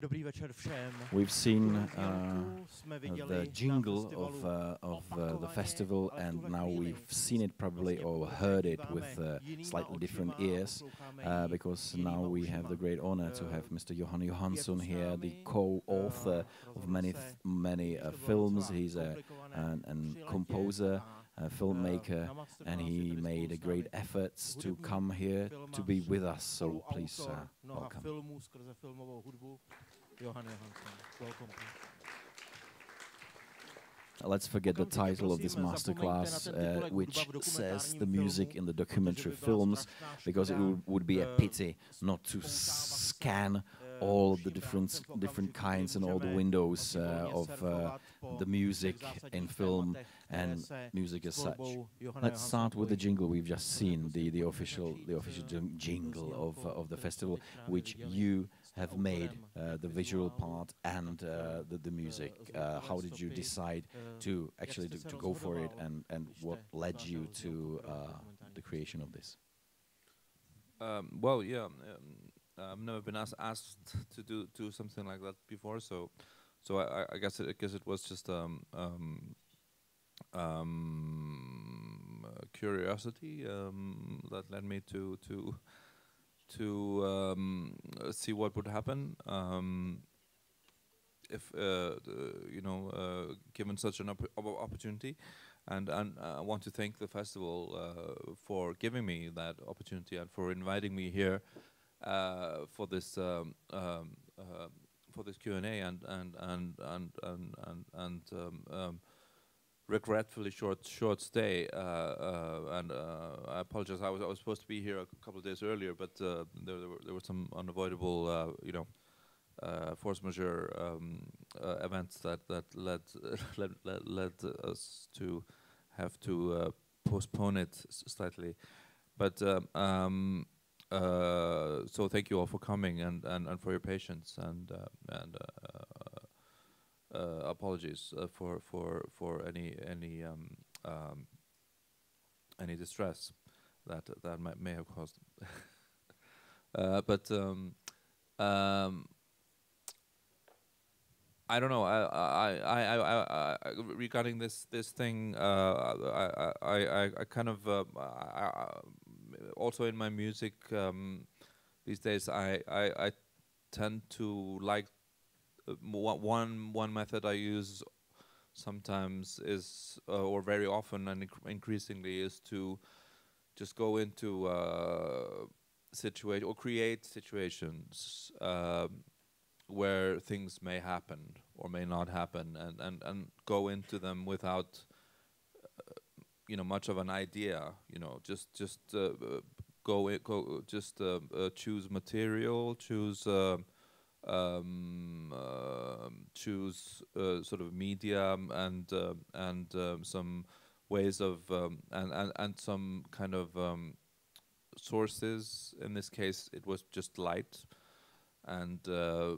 Dobrý večer všem. We've seen uh, znělku jsme viděli the jingle of uh, of uh, the festival, and now we've seen it probably or heard it with uh, slightly different ears, uh, because now we have the great honor to Eh, have Mr. Jóhann Jóhannsson here, the co-author eh, of many many uh, films. He's a an, an composer, a, a eh, filmmaker, and he made a great efforts to come here to be with us. So please, uh, welcome. Filmů skrze filmovou hudbu, Jóhann Jóhannsson. Welcome. Let's forget the title of this masterclass, zapomeňte na ten uh, which says the music in the documentary films, because it would, be a eh, pity not to scan eh, all the different different kinds and all the windows uh, of uh, the music in film and music as such. Let's start with the jingle we've just seen, the, the official the official eh, jingle of uh, of the festival, which you have made uh, the visual part and uh, the, the music. Uh, how did you decide to actually to, to go for it and, and what led you to the creation of this? Um, well, yeah, um, I've never been asked asked to do do something like that before, so so I, I- I guess it, I guess it was just um, um, um, uh, curiosity um, that led me to to to um, uh, see what would happen um, if uh, you know uh, given such an opp- op- opportunity. And and I want to thank the festival uh, for giving me that opportunity and for inviting me here uh, for this um, um, uh, for this Q and A and and and and and and, and um, um, regretfully short short stay uh, uh, and uh, I apologize I was I was supposed to be here a couple of days earlier but uh, there, there were there were some unavoidable uh, you know uh, force majeure um, events that that led led, led led us to have to postpone it slightly. But um, um, so thank you all for coming and, and, and for your patience and and apologies uh, for for for any any um, um, any distress that that might, may have caused. uh, but um, um, I don't know. I, I, I, I, I, regarding this this thing, uh, I, I, I, I kind of uh, I, also in my music um, these days, I, I, I tend to like uh, one one method I use sometimes is uh, or very often and inc- increasingly is to just go into uh, situation or create situations. Um, where things may happen or may not happen and, and, and go into them without uh, you know much of an idea you know just just uh, uh, go go just uh, uh, choose material choose uh, um, um choose uh, sort of media and uh, and um, some ways of um, and, and and some kind of um, sources. In this case it was just light. And uh,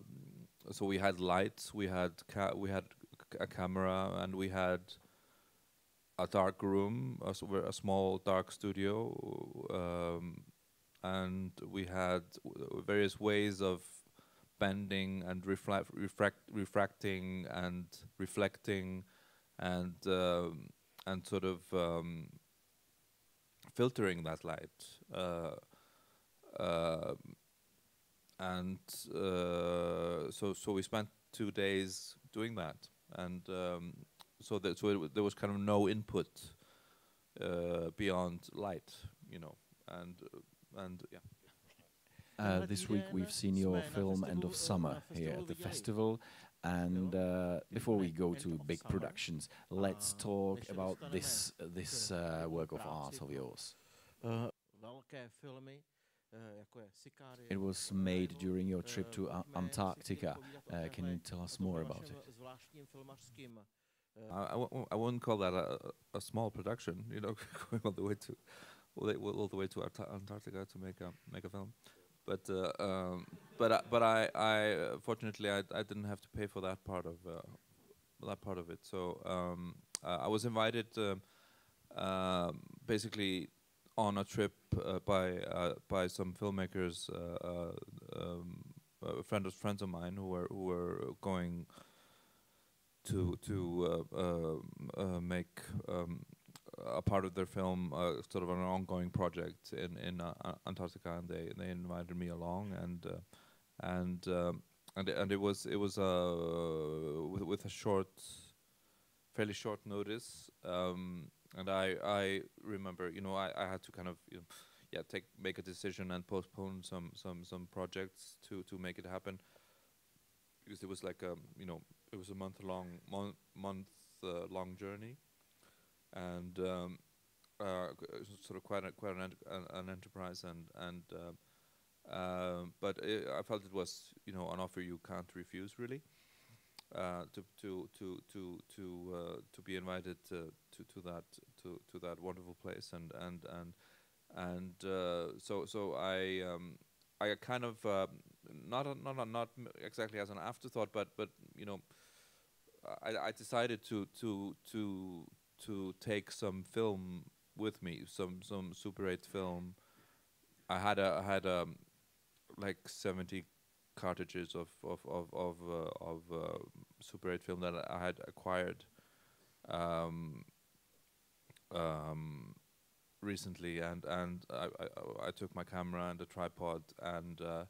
so we had lights, we had we had a camera, and we had a dark room, a, a small dark studio, um, and we had various ways of bending and reflect, refract, refracting and reflecting, and um, and sort of um, filtering that light. Uh, um and uh, so so we spent two days doing that, and um, so that so there was kind of no input uh, beyond light, you know, and uh, and yeah. Uh, this week we've seen your film End of Summer here at the festival. And uh, before we go to big productions, let's talk about dostaneme this this uh, work of art of yours. Uh, velké filmy, uh, jako je Sicario, It was made during your trip to A- Antarctica. Uh, can you tell us more about it? zvláštním filmařským, I, I, w- I wouldn't call that a, a small production, you know, going all the way to all the, all the way to Antarctica to make a make a film. But uh, um, but I, but I I uh, fortunately I I didn't have to pay for that part of uh, that part of it. So um, uh, I was invited um, um, basically on a trip uh, by uh, by some filmmakers uh, uh, um, uh, friend of friends of mine who were who were going to to uh, uh, uh, make um, a part of their film uh, sort of an ongoing project in in uh, Antarctica, and they they invited me along, and uh, and um, and it- and it was it was uh with, with a short, fairly short notice, um, and I I remember you know I I had to kind of you know, yeah take make a decision and postpone some some some projects to to make it happen because it was like um you know it was a month long mon- month uh, long journey and um, uh, it was sort of quite a, quite an, an, enterprise and and um, um, but i I felt it was you know an offer you can't refuse really uh, to to to to to uh, to be invited to, to that to to that wonderful place and and and and uh, so so I um, I kind of not a, not a, not exactly as an afterthought but but you know I, I decided to to to to take some film with me some some Super 8 film. I had a I had um like 70 cartridges of of of of, uh, of uh, Super 8 film that I had acquired um, um, recently, and and I, I I took my camera and a tripod and uh,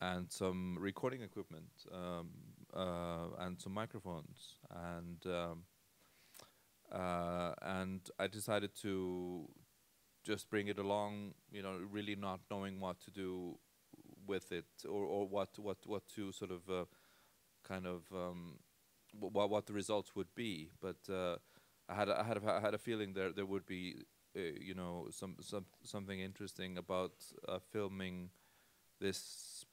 and some recording equipment um, uh, and some microphones. And um, uh, and I decided to just bring it along, you know, really not knowing what to do with it or, or what what what to sort of uh, kind of um, what what the results would be. But uh, I had a, I had a, I had a feeling there there would be uh, you know some some something interesting about uh, filming this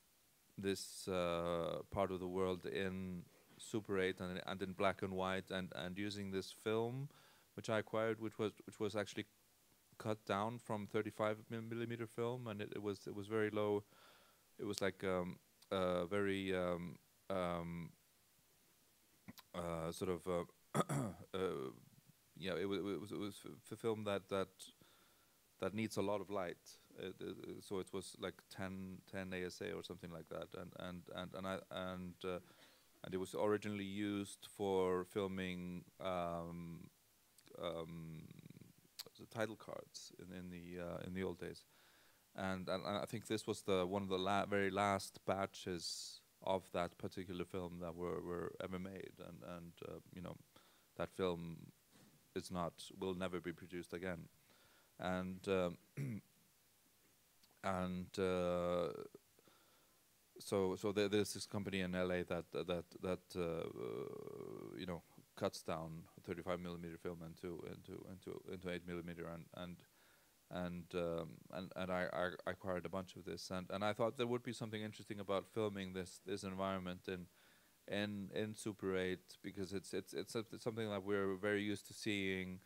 this uh, part of the world in Super 8 and and in black and white and and using this film which I acquired which was which was actually cut down from 35 mil- millimeter film and it, it was it was very low. It was like um very um um uh sort of uh, uh yeah it, it was it was f- f- film that that that needs a lot of light. So it was like 10 10 ASA or something like that. And and and and I and uh, and it was originally used for filming um um the title cards in in the uh, in the old days. And, and I think this was the one of the la- very last batches of that particular film that were were ever made. And and uh, you know that film is not will never be produced again. And um, and uh, so so there, there's this company in LA that that that uh, uh, you know cuts down 35 millimeter film into into into into 8 millimeter and and and um, and and I, I acquired a bunch of this and and I thought there would be something interesting about filming this this environment in in in Super 8 because it's it's it's, it's something that we're very used to seeing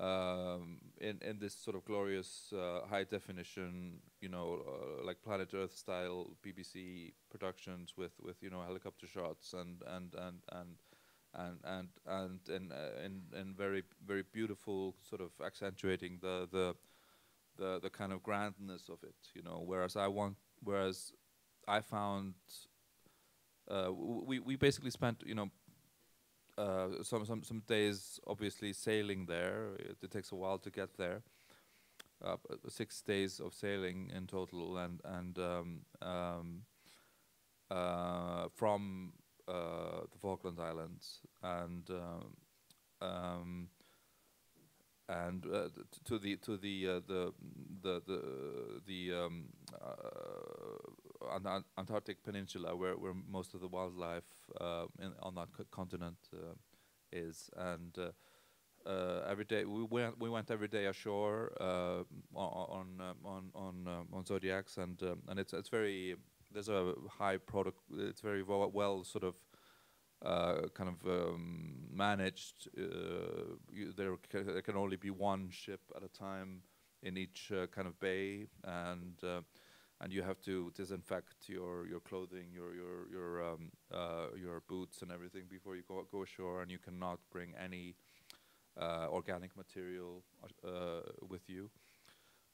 um, in in this sort of glorious uh, high definition, you know, uh, like Planet Earth style BBC productions with with you know helicopter shots and and and and and and and in uh, in, in very very beautiful sort of accentuating the the the the kind of grandness of it, you know. Whereas I want, whereas I found. Uh, we we basically spent you know uh, some some some days obviously sailing there. It, it takes a while to get there. Uh, six days of sailing in total, and and um, um, uh, from uh, the Falkland Islands and um, um, and uh, to the to the uh, the the the the um, uh, Ant- Ant- Antarctic Peninsula, where where most of the wildlife uh, in, on that co- continent uh, is, and uh, every day we went we went every day ashore o- on um, on on um, on Zodiacs, and um, and it's it's very there's a high product. It's very well sort of uh, kind of um, managed. Uh, there, ca- there can only be one ship at a time in each uh, kind of bay, and uh, and you have to disinfect your, your clothing, your your your um, uh, your boots and everything before you go go ashore, and you cannot bring any organic material with you.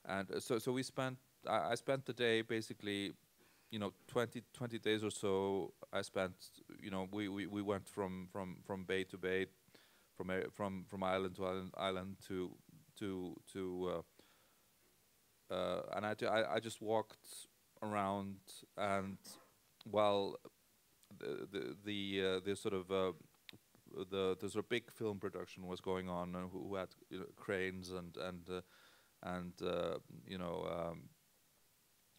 And so so we spent I, I spent the day basically you know 20, 20 days or so I spent you know we, we, we went from, from, from bay to bay from from from island to island, island to to to uh, uh, and I, I I just walked around and while the the the, uh, the sort of uh, the the sort of big film production was going on and who, who had you know, cranes and and uh, and uh, you know um,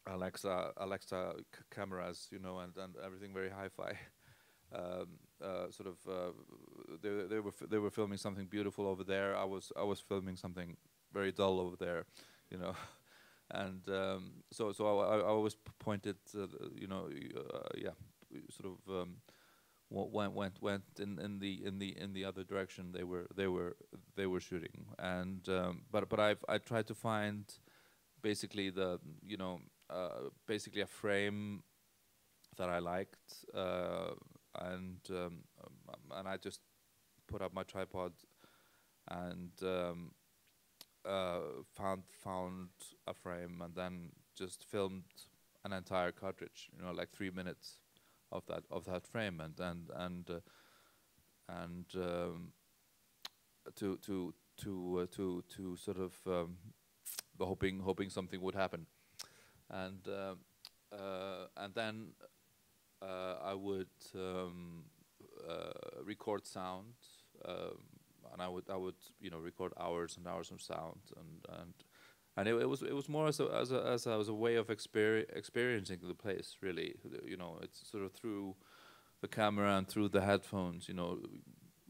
Alexa Alexa cameras you know and and everything very hi-fi. Um, uh, sort of uh, they they were they were filming something beautiful over there. I was I was filming something very dull over there you know. And um, so so I, I I always pointed uh, you know uh, yeah sort of um, went went went in, in the in the in the other direction they were they were they were shooting. And um, but but I've I tried to find basically the you know uh, basically a frame that I liked uh, and um, um, and I just put up my tripod and um, uh, found found a frame and then just filmed an entire cartridge you know like three minutes of that of that frame and and and uh, and um, to to to uh, to to sort of um, hoping hoping something would happen and um uh, and then uh, I would um, uh, record sound um, and I would I would you know record hours and hours of sound and and and it, it was it was more as a as a as a, as a way of experi- experiencing the place really. You know it's sort of through the camera and through the headphones you know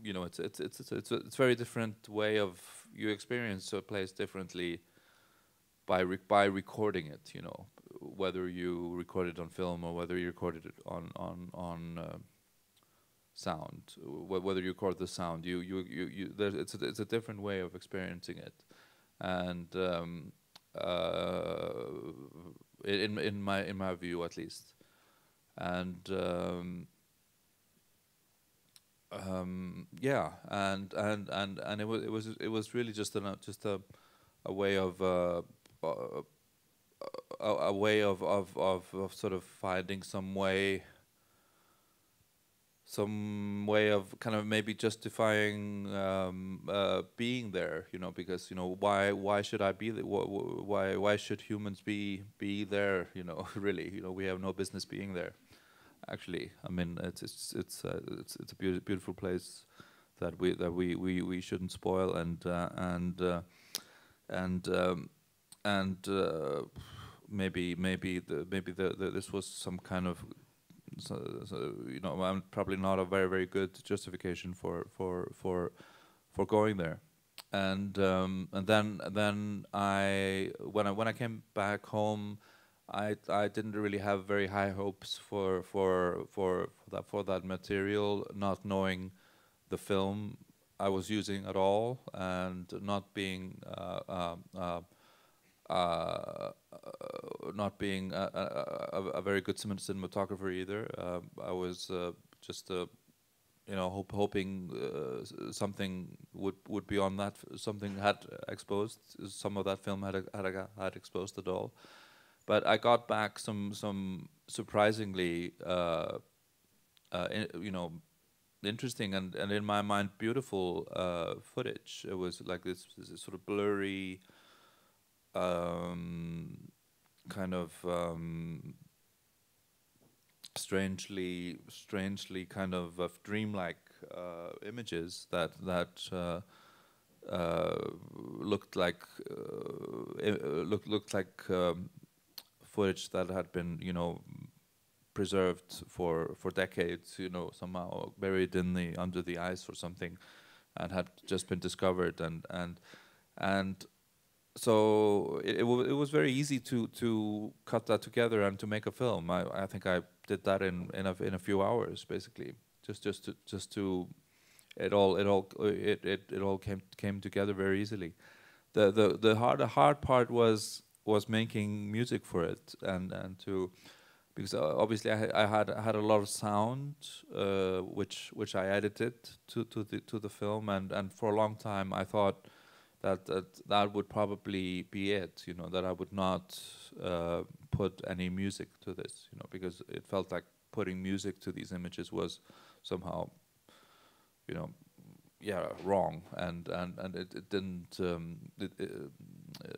you know it's it's it's it's it's a, it's a very different way of you experience a place differently by by recording it you know whether you record it on film or whether you recorded it on on on uh, sound. Wh- whether you record the sound you you you, you it's a, it's a different way of experiencing it. And um, uh, in in my in my view at least, and um, um, yeah, and and and and it was it was it was really just a just a a way of uh, a, a way of, of of of sort of finding some way some way of kind of maybe justifying um, uh, being there, you know, because you know why why should I be there? Why why should humans be be there? You know, really, you know, we have no business being there. Actually, I mean, it's it's it's uh, it's, it's a beautiful beautiful place that we that we we, we shouldn't spoil and uh, and uh, and um, and uh, maybe maybe the maybe the, the this was some kind of so, so you know I'm probably not a very very good justification for for for for going there. And um, and then then I when I when I came back home I I didn't really have very high hopes for for for, for that for that material not knowing the film I was using at all and not being uh, um, uh, uh, not being a, a, a, very good cinematographer either. Uh, I was uh, just, uh, you know, hope, hoping uh, something would would be on that. Something had exposed. Some of that film had had had exposed at all. But I got back some some surprisingly, uh, uh, in, you know, interesting and, and in my mind beautiful footage. It was like this, this sort of blurry um, kind of um, strangely, strangely kind of, dreamlike uh, images that that uh, uh, looked like uh, looked looked like um, footage that had been you know preserved for for decades you know somehow buried in the under the ice or something and had just been discovered and and and so it, it, it was very easy to to cut that together and to make a film. I, I think I did that in in a, in a few hours, basically. Just just to just to it all it all it it, it all came came together very easily. The the the hard the hard part was was making music for it and and to because uh, obviously I, I had I had a lot of sound uh, which which I edited to to the to the film and and for a long time I thought that that that would probably be it. You know that I would not uh, put any music to this. You know because it felt like putting music to these images was somehow, you know, yeah, wrong, and and and it, it didn't. Um, it, uh,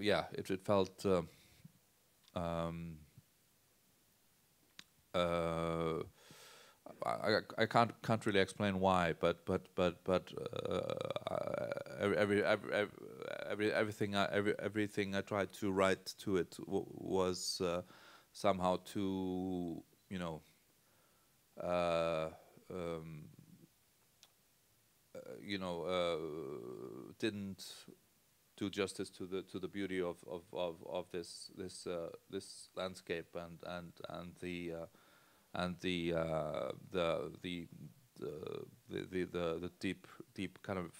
yeah, it it felt. Uh, um, uh, I, I can't can't really explain why, but but but but uh, every, every every every everything I every everything I tried to write to it was uh, somehow too you know uh, um, uh, you know uh, didn't do justice to the to the beauty of of of, of this this uh, this landscape and and and the and the uh, the, the the the the the deep deep kind of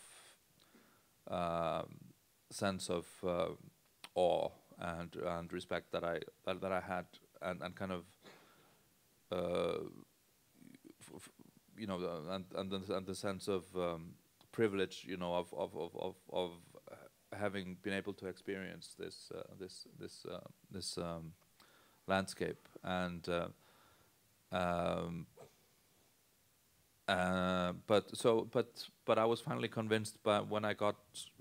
um, sense of uh, awe and and respect that I that, that I had and and kind of uh, you know and and the, and the sense of um, privilege you know of of of of, of having been able to experience this uh, this this uh, this um, landscape. And uh, um, uh, but so, but but I was finally convinced by when I got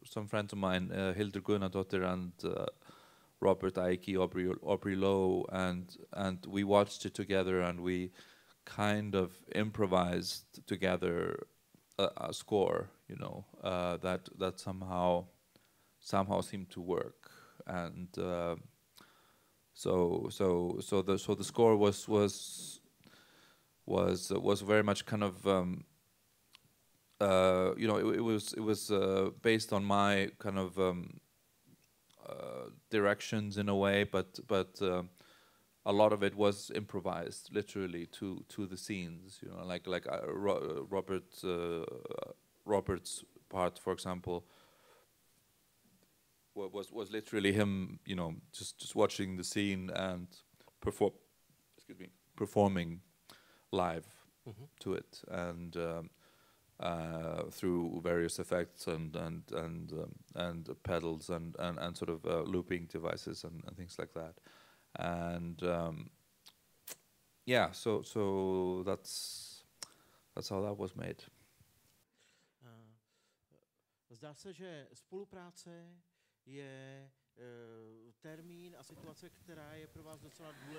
some friends of mine, uh, Hildur Guðnadóttir and uh, Robert Aiki, Aubrey, Aubrey Lowe, and and we watched it together, and we kind of improvised together a, a score, you know, uh, that that somehow somehow seemed to work, and uh, so so so the so the score was was was uh, was very much kind of um, uh, you know it, it, was it was uh, based on my kind of um, uh, directions in a way, but but um, a lot of it was improvised, literally to to the scenes. You know, like like uh, Ro Robert uh, Robert's part, for example, was was literally him. You know, just just watching the scene and perform. Excuse me, performing live mm -hmm. to it and um, uh, through various effects and and and um, and pedals and and, and sort of uh, looping devices and, and, things like that and um, yeah so so that's that's how that was made uh, zdá se, že spolupráce je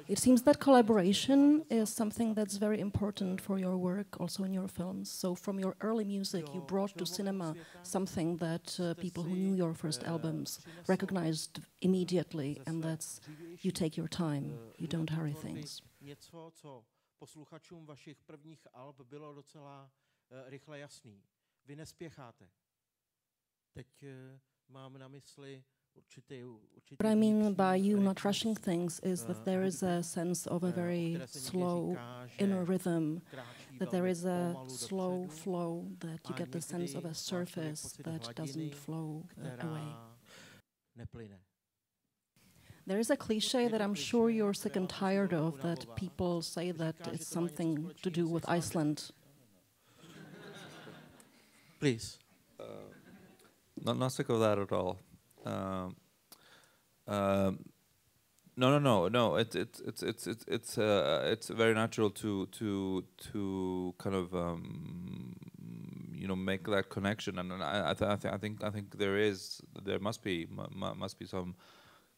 It seems that collaboration is something that's very important for your work, also in your films. So, from your early music, you brought to cinema something that uh, people who knew your first albums recognized immediately, and that's you take your time, you don't hurry things. posluchačům vašich prvních alb bylo docela uh, rychle jasný. Vy nespěcháte. Teď uh, mám na mysli what I mean by you not rushing things is that there is a sense of a very slow inner rhythm, that there is a slow flow, that you get the sense of a surface that doesn't flow away. There is a cliche that I'm sure you're sick and tired of that people say that it's something to do with Iceland. Please. Uh, not, not sick of that at all. Um, um, no, no, no, no. It's it's it's it's it's it's uh, it's very natural to to to kind of um, you know make that connection, and, I I, th I think I think there is there must be must be some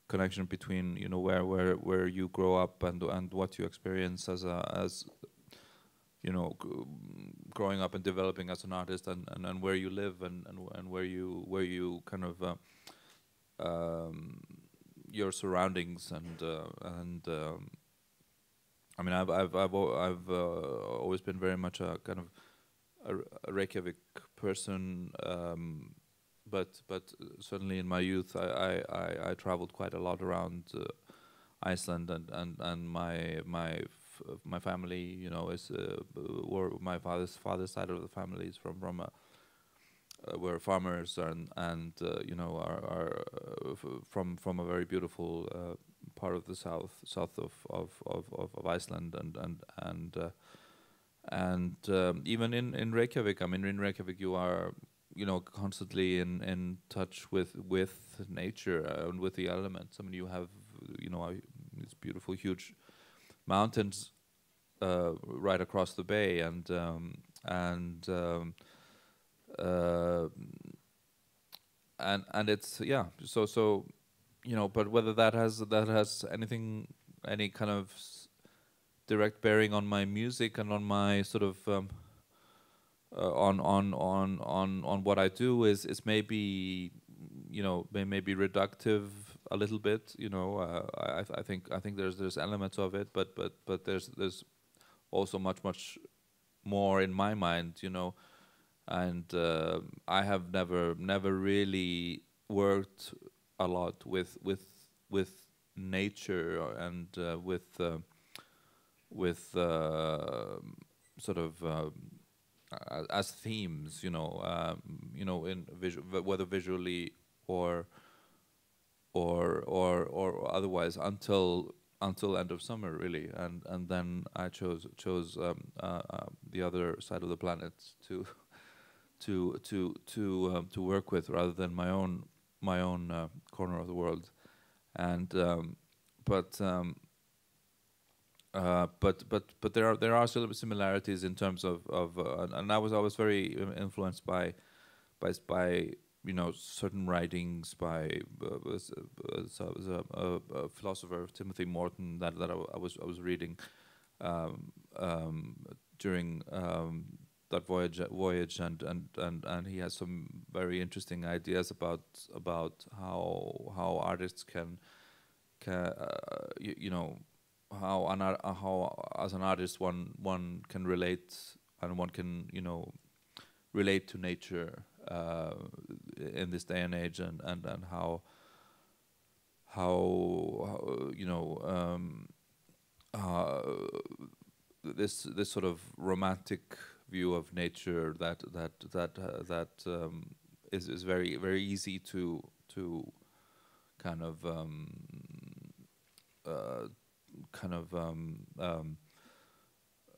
connection between you know where where where you grow up and and what you experience as a as you know growing up and developing as an artist and, and, and where you live and, and and where you where you kind of uh, um, your surroundings and uh, and um, I mean I've I've I've, I've uh, always been very much a kind of a, Reykjavik person, um, but but certainly in my youth I I, I, I traveled quite a lot around uh, Iceland and and and my my my family you know is uh, my father's father's side of the family is from from a uh, were farmers and and uh, you know are, are uh, from from a very beautiful uh, part of the south south of of, of, of Iceland and and and uh, and um, even in in Reykjavik I mean in Reykjavik you are you know constantly in in touch with with nature and with the elements. I mean, you have you know these beautiful huge mountains uh, right across the bay, and um, and um, and and it's yeah. So so you know, but whether that has that has anything any kind of direct bearing on my music and on my sort of um, uh, on on on on on what I do is is maybe you know may, maybe reductive a little bit. You know, uh, I I think I think there's there's elements of it, but but but there's there's also much much more in my mind. You know, and uh, I have never never really worked a lot with with with nature and uh, with uh, with uh, sort of um, as themes, you know, um, you know, in whether visually or or or or otherwise until until end of summer really. And and then I chose chose um, uh, uh, the other side of the planet to to to to um, to work with rather than my own my own uh, corner of the world. And um, but um, uh, but but but there are there are similarities in terms of of uh, and- I was always very influenced by by by you know certain writings by uh, uh, a, philosopher Timothy Morton that that I, I was I was reading um, um, during um, that voyage voyage and, and and and he has some very interesting ideas about about how how artists can can uh, you, you know how an ar- how as an artist one one can relate and one can you know relate to nature uh, in this day and age and and and how how, how you know um, uh, this this sort of romantic view of nature that that that uh, that um, is is very very easy to to kind of um, uh, kind of um, um,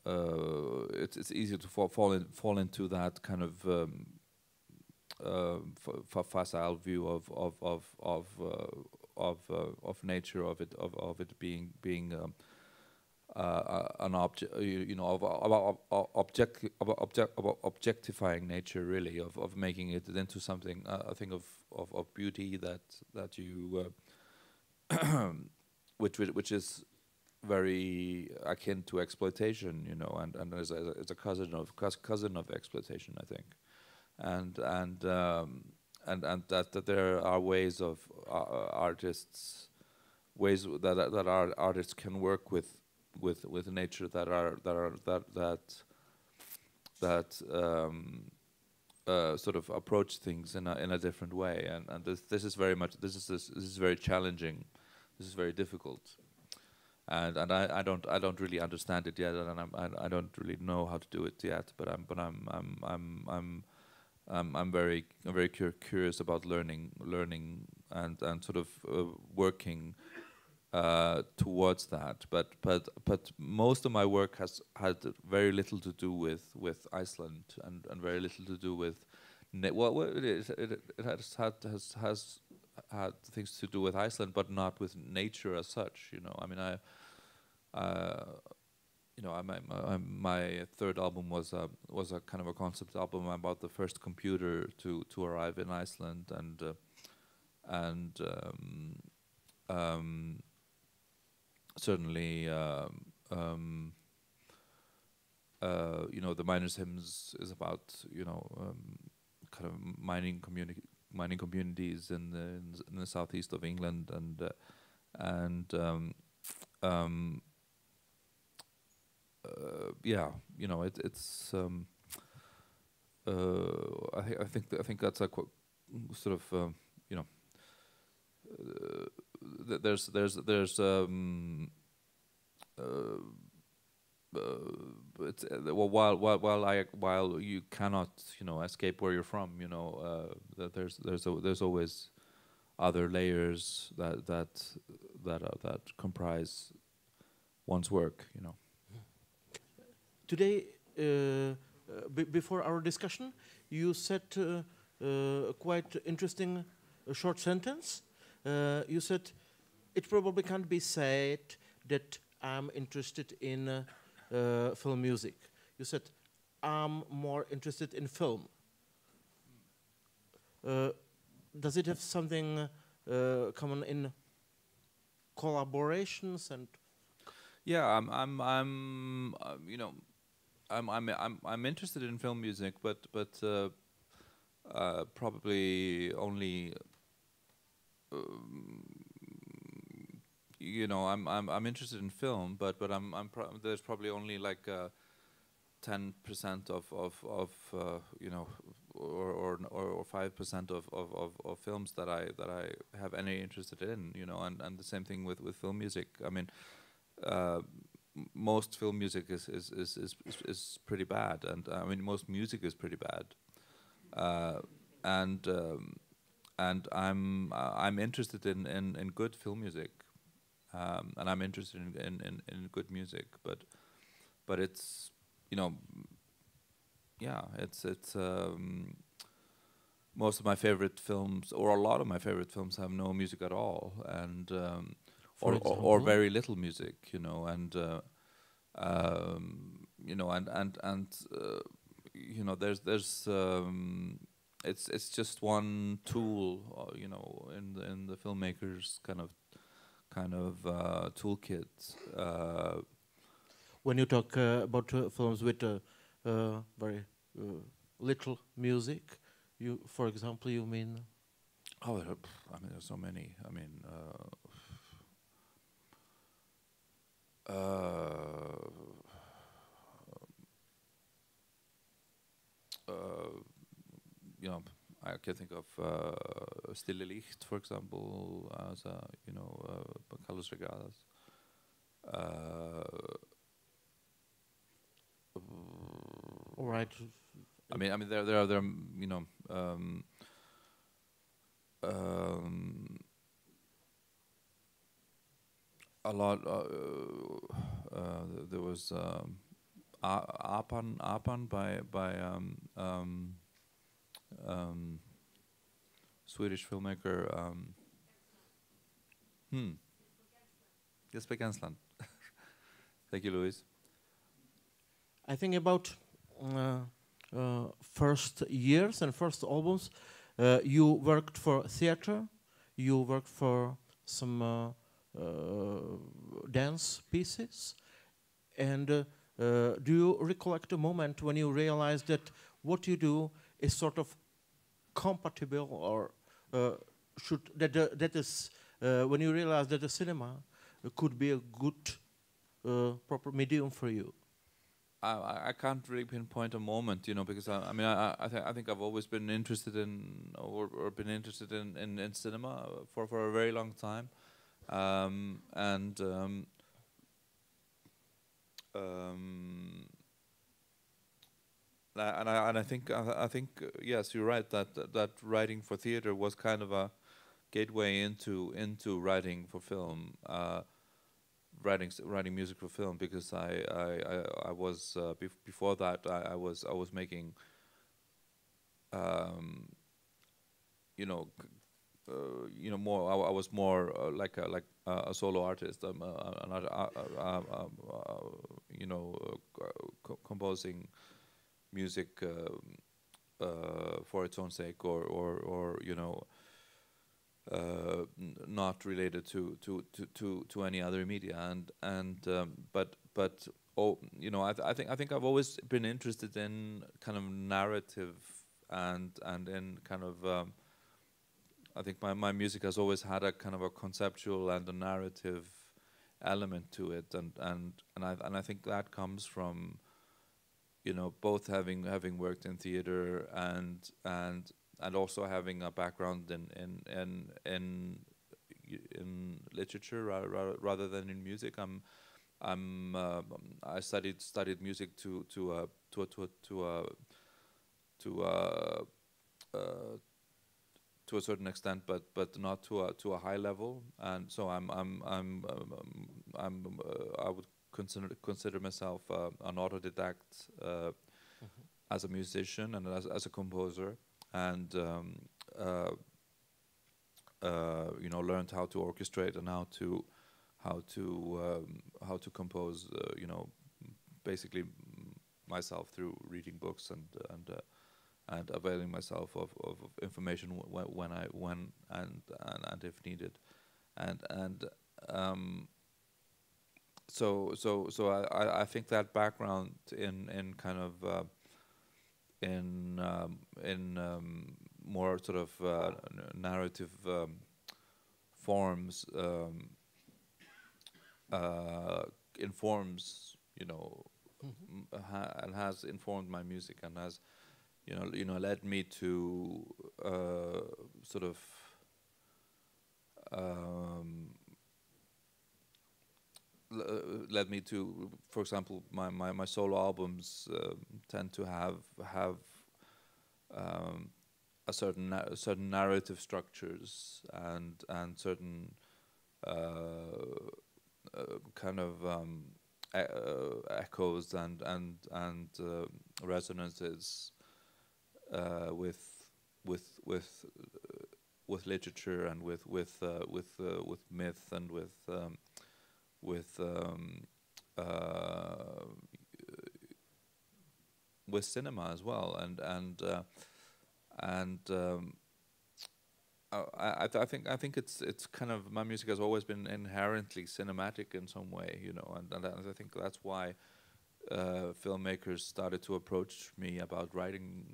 uh, it's it's easy to fall fall in, fall into that kind of um, uh, facile view of of of of uh, of uh, of nature of it of of it being being um, uh, uh, an object you, you know of about of object about object about objectifying nature really of of making it into something uh, a thing of, of of beauty that that you uh, which which is very akin to exploitation, you know, and and is a, a cousin of cousin of exploitation, I think, and and um, and and that that there are ways of uh, artists, ways that that that our artists can work with with with nature that are that are that that that um, uh, sort of approach things in a in a different way, and and this this is very much this is this, this is very challenging, this is very difficult. And and I, I don't I don't really understand it yet, and I'm, I I don't really know how to do it yet. But I'm but I'm I'm I'm I'm I'm, I'm very I'm very cur- curious about learning learning and and sort of uh, working uh, towards that. But but but most of my work has had very little to do with with Iceland and and very little to do with. Na- well. It, it has had has has had things to do with Iceland, but not with nature as such. You know, I mean, I, uh, you know, I, my, my, my third album was a was a kind of a concept album about the first computer to to arrive in Iceland, and uh, and um, um, certainly. Um, um, uh, you know, the miners' hymns is about you know um, kind of mining community mining communities in the in, the southeast of England and uh, and um, um, uh, yeah, you know it, it's um, uh, I, I think th- I think that's a sort of um, you know uh, there's there's there's um, uh, uh, uh, well, while while while I while you cannot you know escape where you're from, you know uh, there's there's a, there's always other layers that that that uh, that comprise one's work, you know. Today, uh, before our discussion, you said a quite interesting short sentence. Uh, you said it probably can't be said that I'm interested in uh, uh, film music. You said I'm more interested in film. Uh, does it have something uh, common in collaborations and Yeah, I'm, I'm, I'm, uh, you know, I'm, I'm, I'm, I'm interested in film music, but, but probably only, um, you know, I'm, I'm, I'm interested in film, but, but I'm, I'm, pro- there's probably only like uh, ten percent of, of, of, uh, you know, or, or, or, five percent of, of, of, of films that I, that I have any interested in, you know, and, and the same thing with, with film music. I mean uh, most film music is is, is is is is pretty bad, and I mean most music is pretty bad, uh, and um, and I'm uh, I'm interested in, in, in good film music, um, and I'm interested in, in, in, good music, but but it's you know yeah it's it's um, most of my favorite films or a lot of my favorite films have no music at all, and um, or, or, or very little music, you know, and uh, um, you know, and and and uh, you know, there's there's um, it's it's just one tool, uh, you know, in the, in the filmmakers kind of kind of uh, toolkit. Uh, when you talk uh, about uh, films with uh, uh, very uh, little music, you, for example, you mean oh, there are- I mean, there's so many. I mean. Uh, uh, uh, you know, I can think of uh, Stellet Licht, for example, as a you know, uh, Carlos Reygadas. Uh, all right? I mean, I mean, there, there are, there, are, you know, um, um, a lot. Uh, uh, there was um, A- Apan, Apan by by um, um, Swedish filmmaker. Um, hmm. Jesper Ganslandt. Thank you, Louise. I think about uh, uh, first years and first albums. Uh, you worked for theater. You worked for some uh, uh, dance pieces. And uh, do you recollect a moment when you realized that what you do is sort of compatible, or uh, should that uh, that is uh, when you realize that the cinema could be a good uh, proper medium for you? I, I- can't really pinpoint a moment, you know, because I, I mean, I, I, I, th- I think I've always been interested in, or, or been interested in, in, in cinema for, for a very long time, um, and um, um, I- and I and I think I, think uh, yes, you're right that that- writing for theater was kind of a gateway into into writing for film. Uh, writing writing music for film because I I I, I was uh, bef- before that I, I was I was making um you know uh, you know more I, I was more uh, like a like uh, a solo artist uh, uh, uh, uh, you know uh, co- co- composing music um, uh, for its own sake or or or you know uh, not related to, to, to, to, to any other media. And and um, but but oh you know I, th- I think I think I've always been interested in kind of narrative and and in kind of um, I think my, my music has always had a kind of a conceptual and a narrative element to it. And and and I and I think that comes from you know both having having worked in theater and and and also having a background in in in in, in literature ra- ra- rather than in music. I'm I'm um I studied studied music to to a to a to a to a to a, uh, to a certain extent, but but not to a to a high level. And so I'm I'm I'm um, I'm uh, I would consider consider myself uh, an autodidact uh, as a musician and as as a composer and um, uh, uh, you know learned how to orchestrate and how to how to um, how to compose uh, you know basically myself through reading books and and uh, and availing myself of, of, of information w- when I when and, and and if needed. And and um, so so so I, I, think that background in in kind of uh, in um, in um, more sort of uh, narrative um, forms um, uh, informs you know m- ha- and has informed my music and has you know you know led me to uh, sort of um, led me to, for example, my, my, my solo albums um tend to have have um, a certain certain narrative structures and and certain uh, uh, kind of um, e- uh, echoes and and and uh, resonances uh, with with with uh, with literature and with with uh, with uh, with myth and with um, with um, uh, with cinema as well. And and uh, and um, I, I, th- I think I think it's it's kind of my music has always been inherently cinematic in some way, you know, and, and I think that's why uh, filmmakers started to approach me about writing,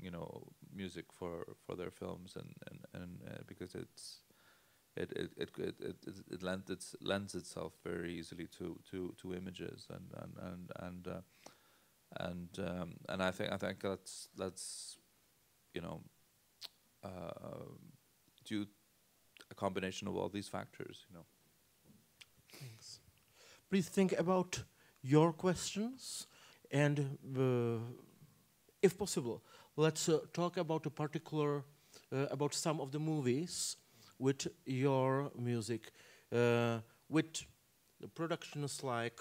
you know, music for, for their films, and and, and uh, because it's it it it it it, it, lends lends itself very easily to, to, to images and and and and uh, and um, and I think I think that's that's you know. Uh, due a combination of all these factors, you know. Thanks. Please think about your questions, and uh, if possible, let's uh, talk about a particular, uh, about some of the movies with your music, uh, with the productions like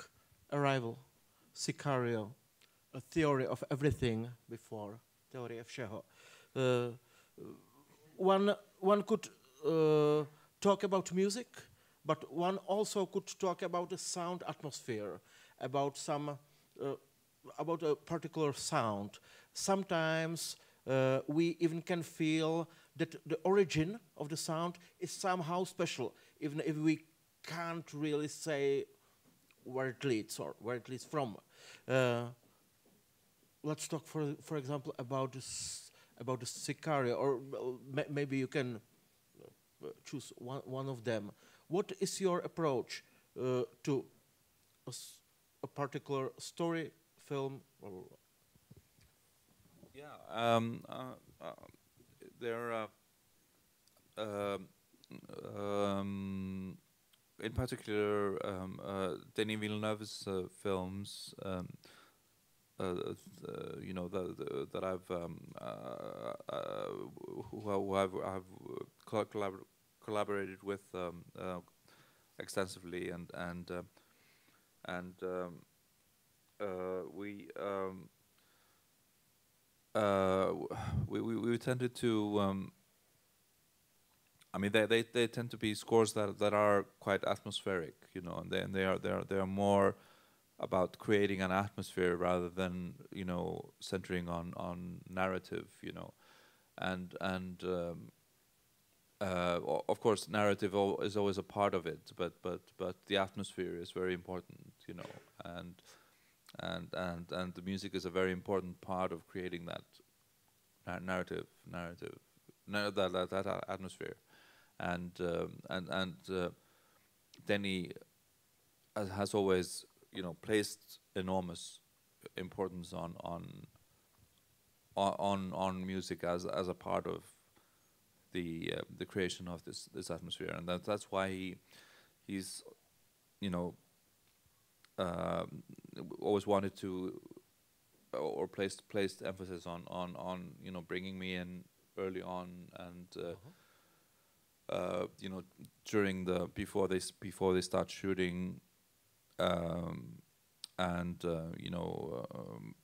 Arrival, Sicario, A Theory of Everything before, Theory of Sheho. Uh, one one could uh, talk about music, but one also could talk about the sound atmosphere, about some uh, about a particular sound. Sometimes uh, we even can feel that the origin of the sound is somehow special, even if we can't really say where it leads or where it leads from. Uh, let's talk, for for example, about this about the Sicario, or maybe you can uh, choose one, one of them. What is your approach uh, to a, particular story, film, Yeah. Um, uh, uh, there are, um, um, in particular, um, uh, Denis Villeneuve's uh, films. Um, uh, uh, you know the, the, that I've um, uh, uh, who, I've, I've co- collabor- collaborated with um, extensively and and and um, we um, uh, we, we we tended to um, I mean they, they they tend to be scores that that are quite atmospheric you know and they and they are they are they are more about creating an atmosphere rather than you know centering on on narrative you know. And and um, uh, of course narrative is always a part of it but but but the atmosphere is very important you know. And and and and the music is a very important part of creating that na- narrative narrative na- that, that that atmosphere. And um, and and uh, Denis has- has always you know placed enormous importance on on on on music as as a part of the uh, the creation of this this atmosphere. And that that's why he he's you know um, always wanted to or placed placed emphasis on on on you know bringing me in early on and uh, uh, you know during the before they before they start shooting um, and uh, you know um,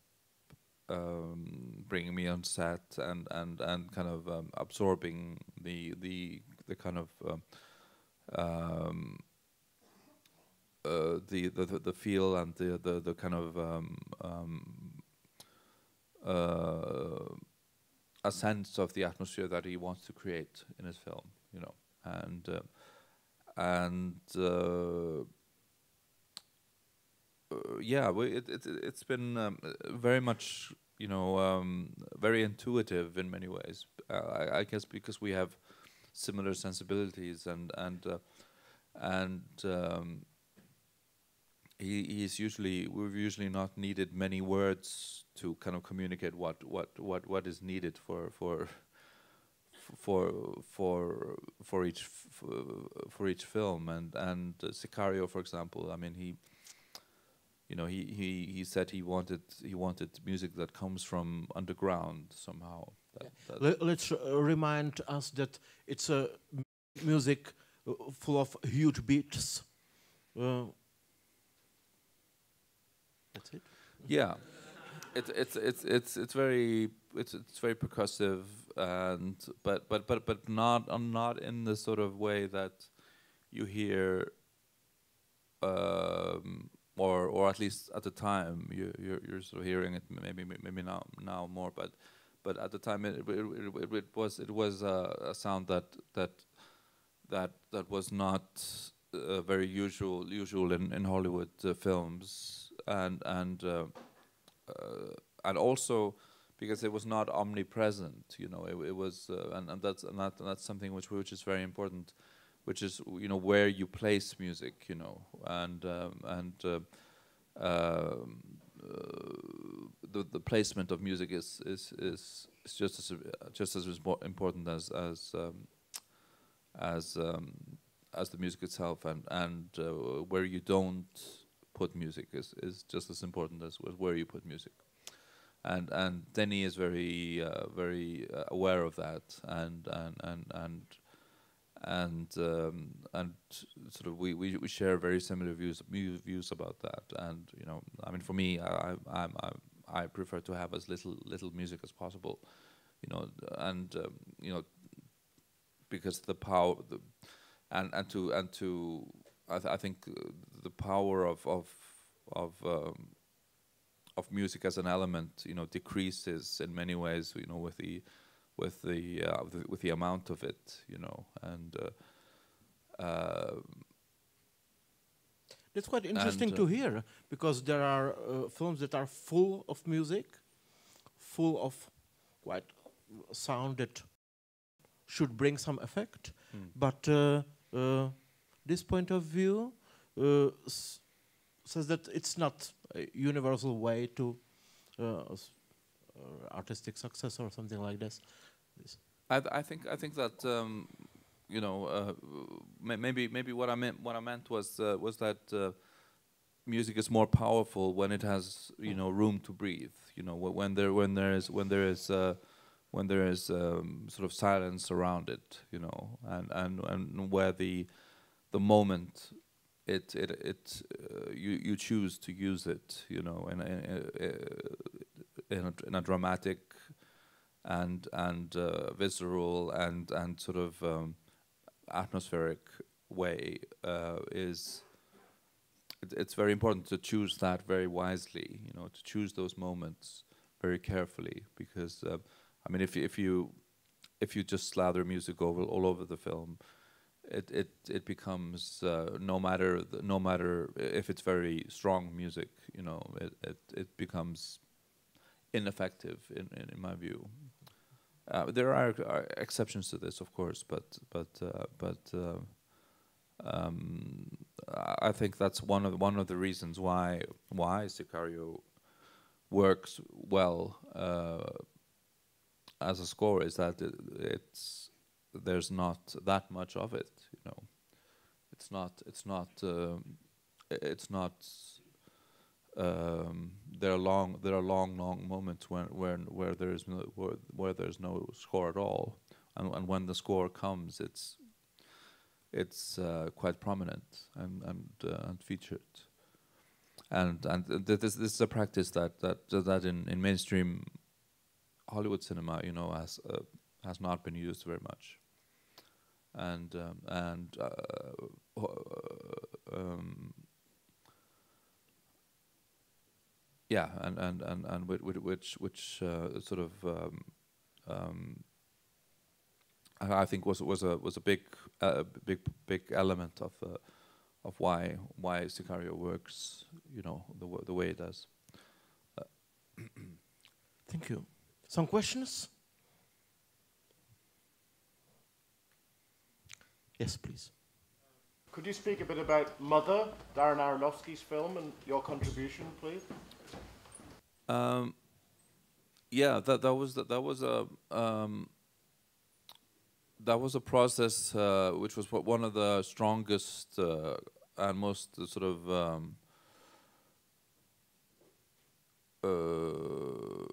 um, bringing me on set and and and kind of um, absorbing the the the kind of um, um, uh, the, the the feel and the the the kind of um, um, uh, a sense of the atmosphere that he wants to create in his film, you know, and uh, and uh, uh, yeah, we, it, it it's been um, very much you know um, very intuitive in many ways. I, I guess because we have similar sensibilities and and and he he's usually we've usually not needed many words to kind of communicate what what what what is needed for for for for for each f- for each film. And and uh, Sicario for example I mean he you know he, he he said he wanted he wanted music that comes from underground somehow. That, that Le- let's uh, remind us that it's a music uh, full of huge beats. Uh, that's it. Yeah, it's it's it's it's it's very it's it's very percussive and but but but but not uh, not in the sort of way that you hear um, or or at least at the time you you're, you're sort of hearing it maybe maybe now now more but but at the time it it, it, it was it was a, a sound that that that that was not uh, very usual usual in in Hollywood uh, films and and uh, uh, and also because it was not omnipresent you know it, it was uh, and, and that's and, that, and that's something which which is very important which is you know where you place music you know and um, and uh, um, the the placement of music is is is, is just as just as important as as um, as um, as the music itself and and uh, where you don't put music is is just as important as, where you put music. And and Denis is very uh, very uh, aware of that and and and and and um, and sort of we, we, we share very similar views views about that. And you know I mean for me I I I'm, I prefer to have as little little music as possible you know and um, you know because the power the and and to and to I, th- I think uh, the power of of of um, of music as an element you know decreases in many ways you know with the with the, uh, the with the amount of it you know and uh, uh, That's quite interesting And, to uh, hear because there are uh, films that are full of music, full of quite sound that should bring some effect. But uh, uh, this point of view uh, says that it's not a universal way to uh, uh, artistic success or something like this. I, th- I think I think that um, you know uh, ma- maybe maybe what I meant what I meant was uh, was that uh, music is more powerful when it has you know room to breathe. You know wh- when there when there is when there is when there is um, sort of silence around it. You know and and and where the the moment it it it uh, you you choose to use it. You know in in, in, a, in a dramatic and and uh, visceral and and sort of um, atmospheric way uh, is it, it's very important to choose that very wisely you know to choose those moments very carefully because uh, I mean if you- if you if you just slather music over all over the film it it it becomes uh, no matter no matter if it's very strong music you know it it, it becomes ineffective in, in, in my view. Uh, there are, are exceptions to this, of course, but but uh, but uh, um, I I think that's one of one of the reasons why why Sicario works well uh, as a score is that it, it's there's not that much of it, you know. It's not it's not um, it's not um, there are long there are long long moments when when where there is no where, where there's no score at all and and when the score comes it's it's uh, quite prominent and and uh, and featured and and th- this this is a practice that that that in, in mainstream Hollywood cinema, you know, has uh, has not been used very much. And um, and uh, um, yeah, and and and and which which uh, sort of um, um, I think was was a was a big uh, big big element of uh, of why why Sicario works, you know, the the way it does. Uh, Thank you. Some questions? Yes, please. Could you speak a bit about Mother, Darren Aronofsky's film, and your contribution, please? Um, yeah, that that was that, that was a um, that was a process uh, which was one of the strongest uh, and most uh, sort of um, uh,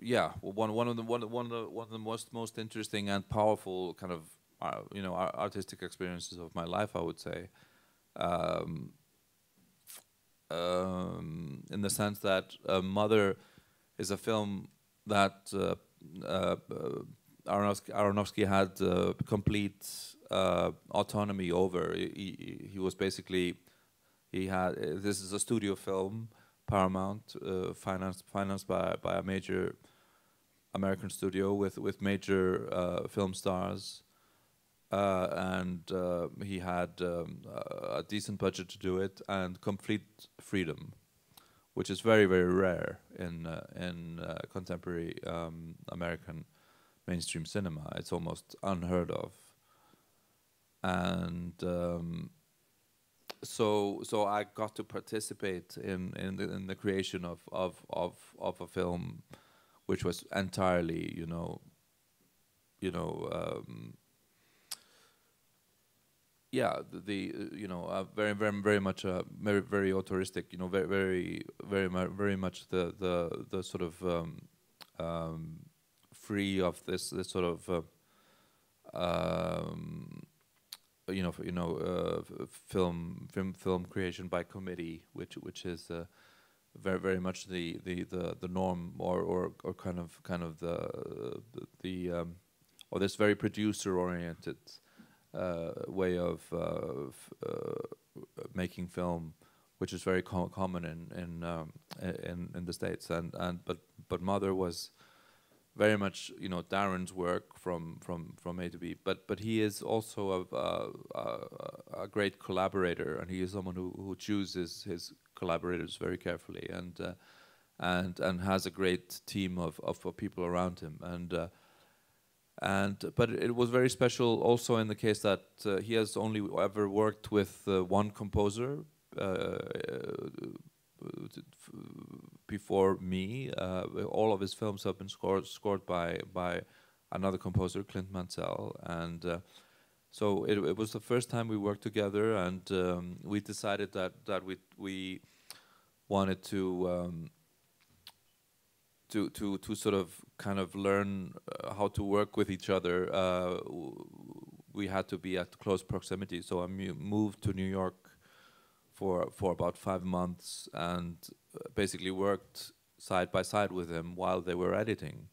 yeah one one of the one one of the one of the most most interesting and powerful kind of uh, you know artistic experiences of my life I would say. Um, um, in the sense that uh, Mother is a film that uh, uh, Aronofsky, Aronofsky had uh, complete autonomy over. He, he, he was basically he had this is a studio film, Paramount, financed financed by by a major American studio with with major uh, film stars. Uh, and uh, he had um, a decent budget to do it and complete freedom, which is very very rare in uh, in uh, contemporary um, American mainstream cinema. It's almost unheard of. And um, so so I got to participate in in the, in the creation of, of of of a film, which was entirely you know, you know. Yeah, the, the uh, you know uh, very very very much uh, very very auteuristic. You know, very very very mu- very much the the the sort of um, um, free of this this sort of uh, um, you know you know uh, film film film creation by committee, which which is. Very, very much the, the, the, the norm, or, or, or kind of kind of the the, the um, or this very producer oriented uh, way of uh, uh, making film, which is very co- common in in, um, in in the states. And and but but Mother was very much you know Darren's work from from from A to B. But but he is also a a, a, great collaborator, and he is someone who who chooses his collaborators very carefully and. Uh, and and has a great team of, of, of people around him and and but it was very special also in the case that uh, he has only ever worked with uh, one composer uh, before me. Uh, all of his films have been scored scored by by another composer, Clint Mansell, and uh, so it, it was the first time we worked together, and um, we decided that that we we wanted to. Um, to to to sort of kind of learn uh, how to work with each other, uh, we had to be at close proximity. So I moved to New York for for about five months and uh, basically worked side by side with him while they were editing,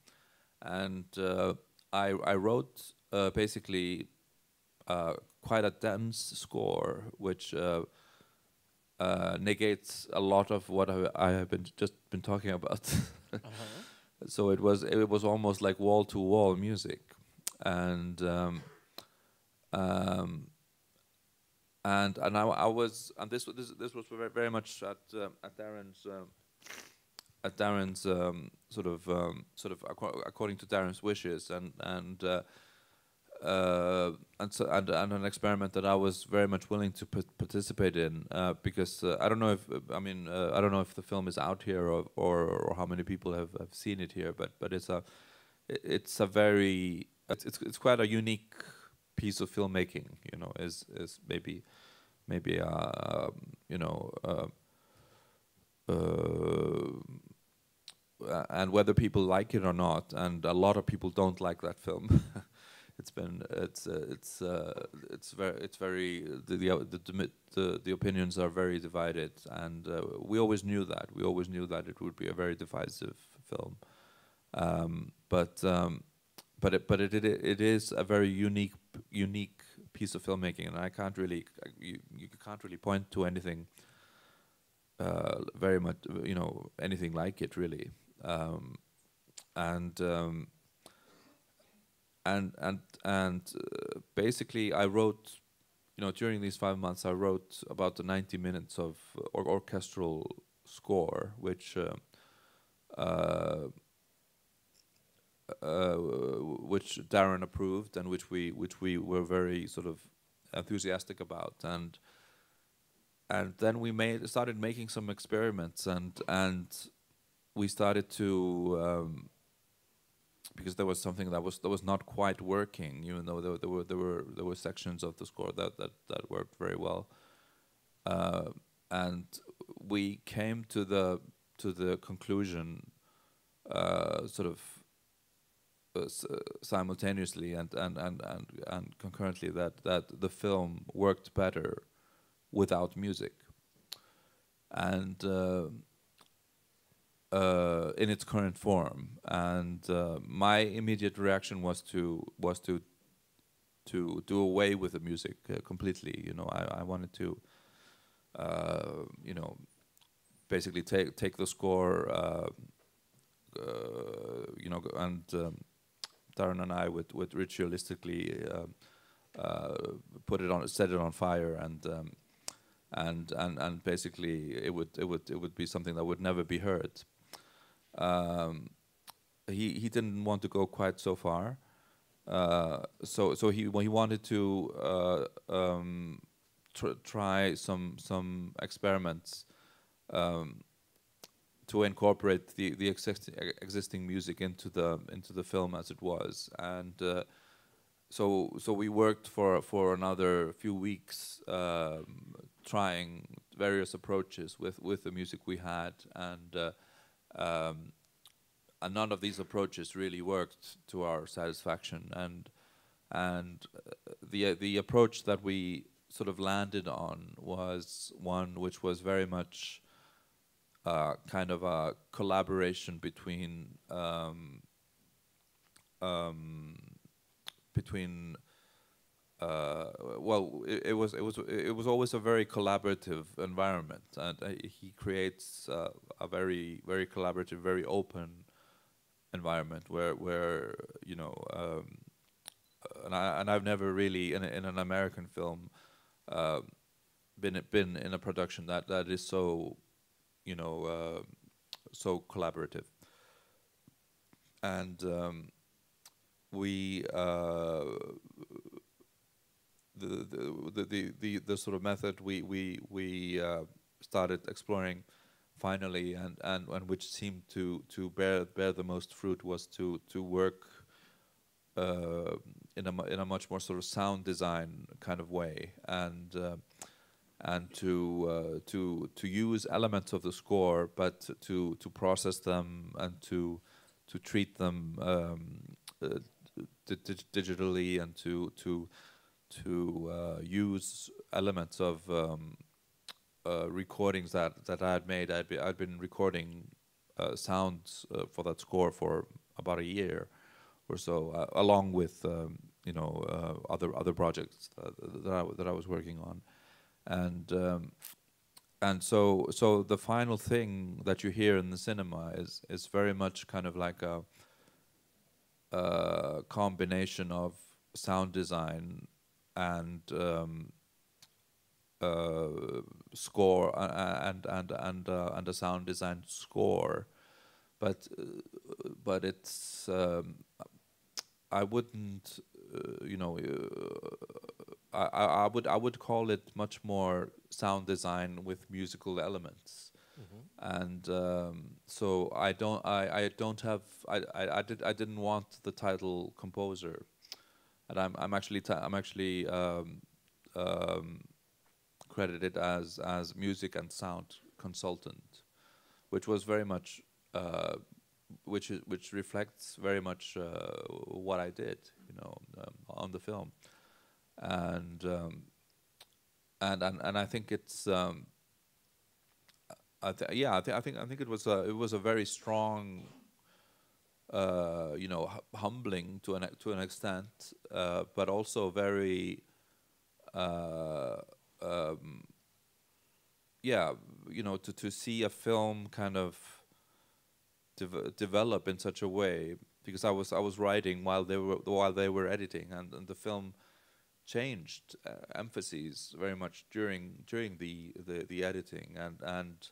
and uh, I I wrote uh, basically uh, quite a dense score, which. Negates a lot of what I, I have been just been talking about. so it was it was almost like wall to wall music, and um, um, and and I, I was and this was- this this was very, very much at uh, at Darren's um, at Darren's um, sort of um, sort of acco- according to Darren's wishes and and. Uh, uh, and, so, and and an experiment that I was very much willing to pa- participate in uh, because uh, I don't know if I mean uh, I don't know if the film is out here or or, or how many people have, have seen it here but but it's a it's a very it's it's, quite a unique piece of filmmaking you know is is maybe maybe uh, um, you know uh, uh, and whether people like it or not and a lot of people don't like that film it's been it's uh, it's uh, it's very it's very the the, the the the opinions are very divided, and uh, we always knew that we always knew that it would be a very divisive film, um, but um, but it but it, it it is a very unique unique piece of filmmaking, and I can't really you you can't really point to anything uh, very much you know anything like it really, um, and. And and and uh, basically I wrote you know during these five months I wrote about the 90 minutes of or orchestral score which uh, uh, uh, which Darren approved and which we which we were very sort of enthusiastic about. And and then we made started making some experiments and and we started to um, because there was something that was that was not quite working, even though there, there were there were there were sections of the score that that that worked very well, uh, and we came to the to the conclusion, uh, sort of uh, simultaneously and, and and and and concurrently that that the film worked better without music, and uh, in its current form. And uh, my immediate reaction was to was to to do away with the music uh, completely. You know, I, I wanted to, uh, you know, basically take take the score, uh, uh, you know, and um, Darren and I would would ritualistically put it on, set it on fire, and. Um, and, and and basically it would it would it would be something that would never be heard um, he he didn't want to go quite so far. Uh, so so he he wanted to uh, um, tr try some some experiments um, to incorporate the the existing existing music into the into the film as it was, and uh, so so we worked for for another few weeks um, trying various approaches with with the music we had and uh, um, and none of these approaches really worked to our satisfaction. And and uh, the uh, the approach that we sort of landed on was one which was very much uh, kind of a collaboration between um, um, between uh, well, it, it, was it was it was always a very collaborative environment, and uh, he creates uh, a very very collaborative, very open environment where where you know, um, and I and I've never really in in an American film uh, been been in a production that that is so, you know, uh, so collaborative, and. Um, we uh, the, the, the, the, sort of method we, we, we uh, started exploring finally and, and, and which seemed to, to bear, bear the most fruit was to, to work uh, in, a, in a much more sort of sound design kind of way and uh, and to uh, to to use elements of the score, but to to process them and to to treat them um, uh, digitally and to to to uh, use elements of um, uh, recordings that, that I had made. I'd, be, I'd been recording uh, sounds uh, for that score for about a year or so, uh, along with um, you know uh, other other projects that, that, I, that I was working on, and um, and so so the final thing that you hear in the cinema is is very much kind of like a, a combination of sound design and um, uh, score and and and uh, and a sound design score, but uh, but it's um, I wouldn't uh, you know uh, I I would I would call it much more sound design with musical elements. Mm -hmm. And um, so I don't I, I don't have I, I, I did I didn't want the title composer and I'm I'm actually I'm actually um, um, credited as as music and sound consultant, which was very much uh, which is, which reflects very much uh, what I did. You know, um, on the film, and um, and and and I think it's. Um, I th- yeah, I, th- I think I think it was a it was a very strong, uh, you know, humbling to an to an extent, uh, but also very, uh, um, yeah, you know, to to see a film kind of dev- develop in such a way because I was I was writing while they were while they were editing and, and the film changed uh, emphases very much during during the, the the editing and and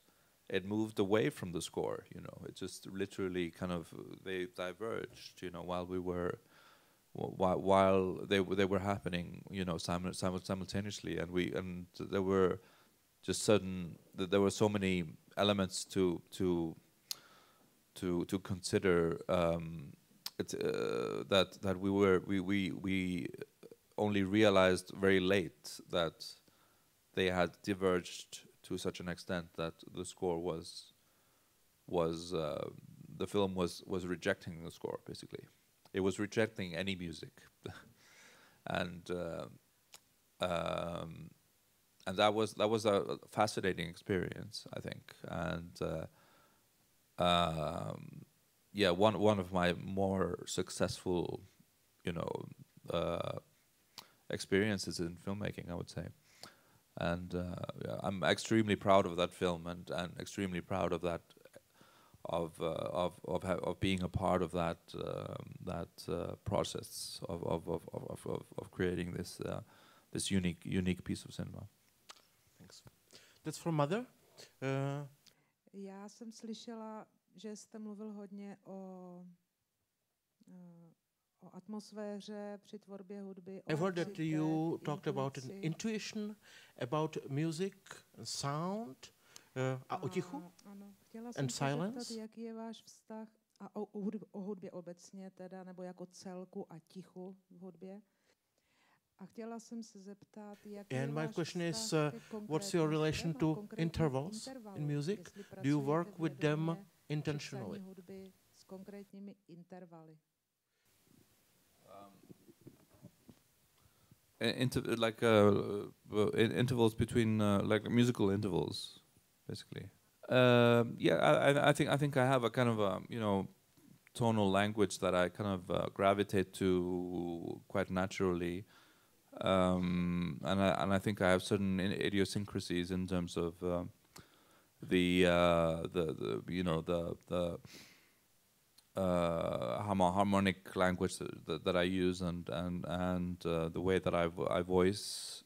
it moved away from the score you know. It just literally kind of they diverged you know while we were while while they they were happening you know simul- simul- simultaneously. And we and there were just sudden th- there were so many elements to to to to consider um, it, uh, that that we were we we we only realized very late that they had diverged to such an extent that the score was was uh, the film was was rejecting the score basically. It was rejecting any music. And uh, um, and that was that was a fascinating experience I think. And uh, um, yeah one one of my more successful you know uh, experiences in filmmaking I would say and uh, yeah, I'm extremely proud of that film and, and extremely proud of that of uh, of of, ha- of being a part of that um, that uh, process of of, of, of, of, of creating this uh, this unique unique piece of cinema. Thanks. That's from mother. Uh, Já jsem slyšela, že jste mluvil hodně o, o atmosféře při tvorbě hudby. o I've heard that you talked about an intuition, about music, sound, uh, a o tichu. Ano, chtěla jsem and silence? jaký je váš vztah a o, o, hudbě, obecně teda, nebo jako celku a tichu v hudbě. A chtěla jsem se zeptat, And my váš question is, uh, what's your relation to intervals in music? Do you work with them intentionally? Like uh, uh, in- intervals between uh, like musical intervals, basically. Um, yeah, I, I- think I think I have a kind of a you know tonal language that I kind of gravitate to quite naturally, um, and I and I think I have certain idiosyncrasies in terms of uh, the, uh, the the you know the the uh, harmo- harmonic language that, that, I use and and and uh, the way that I I voice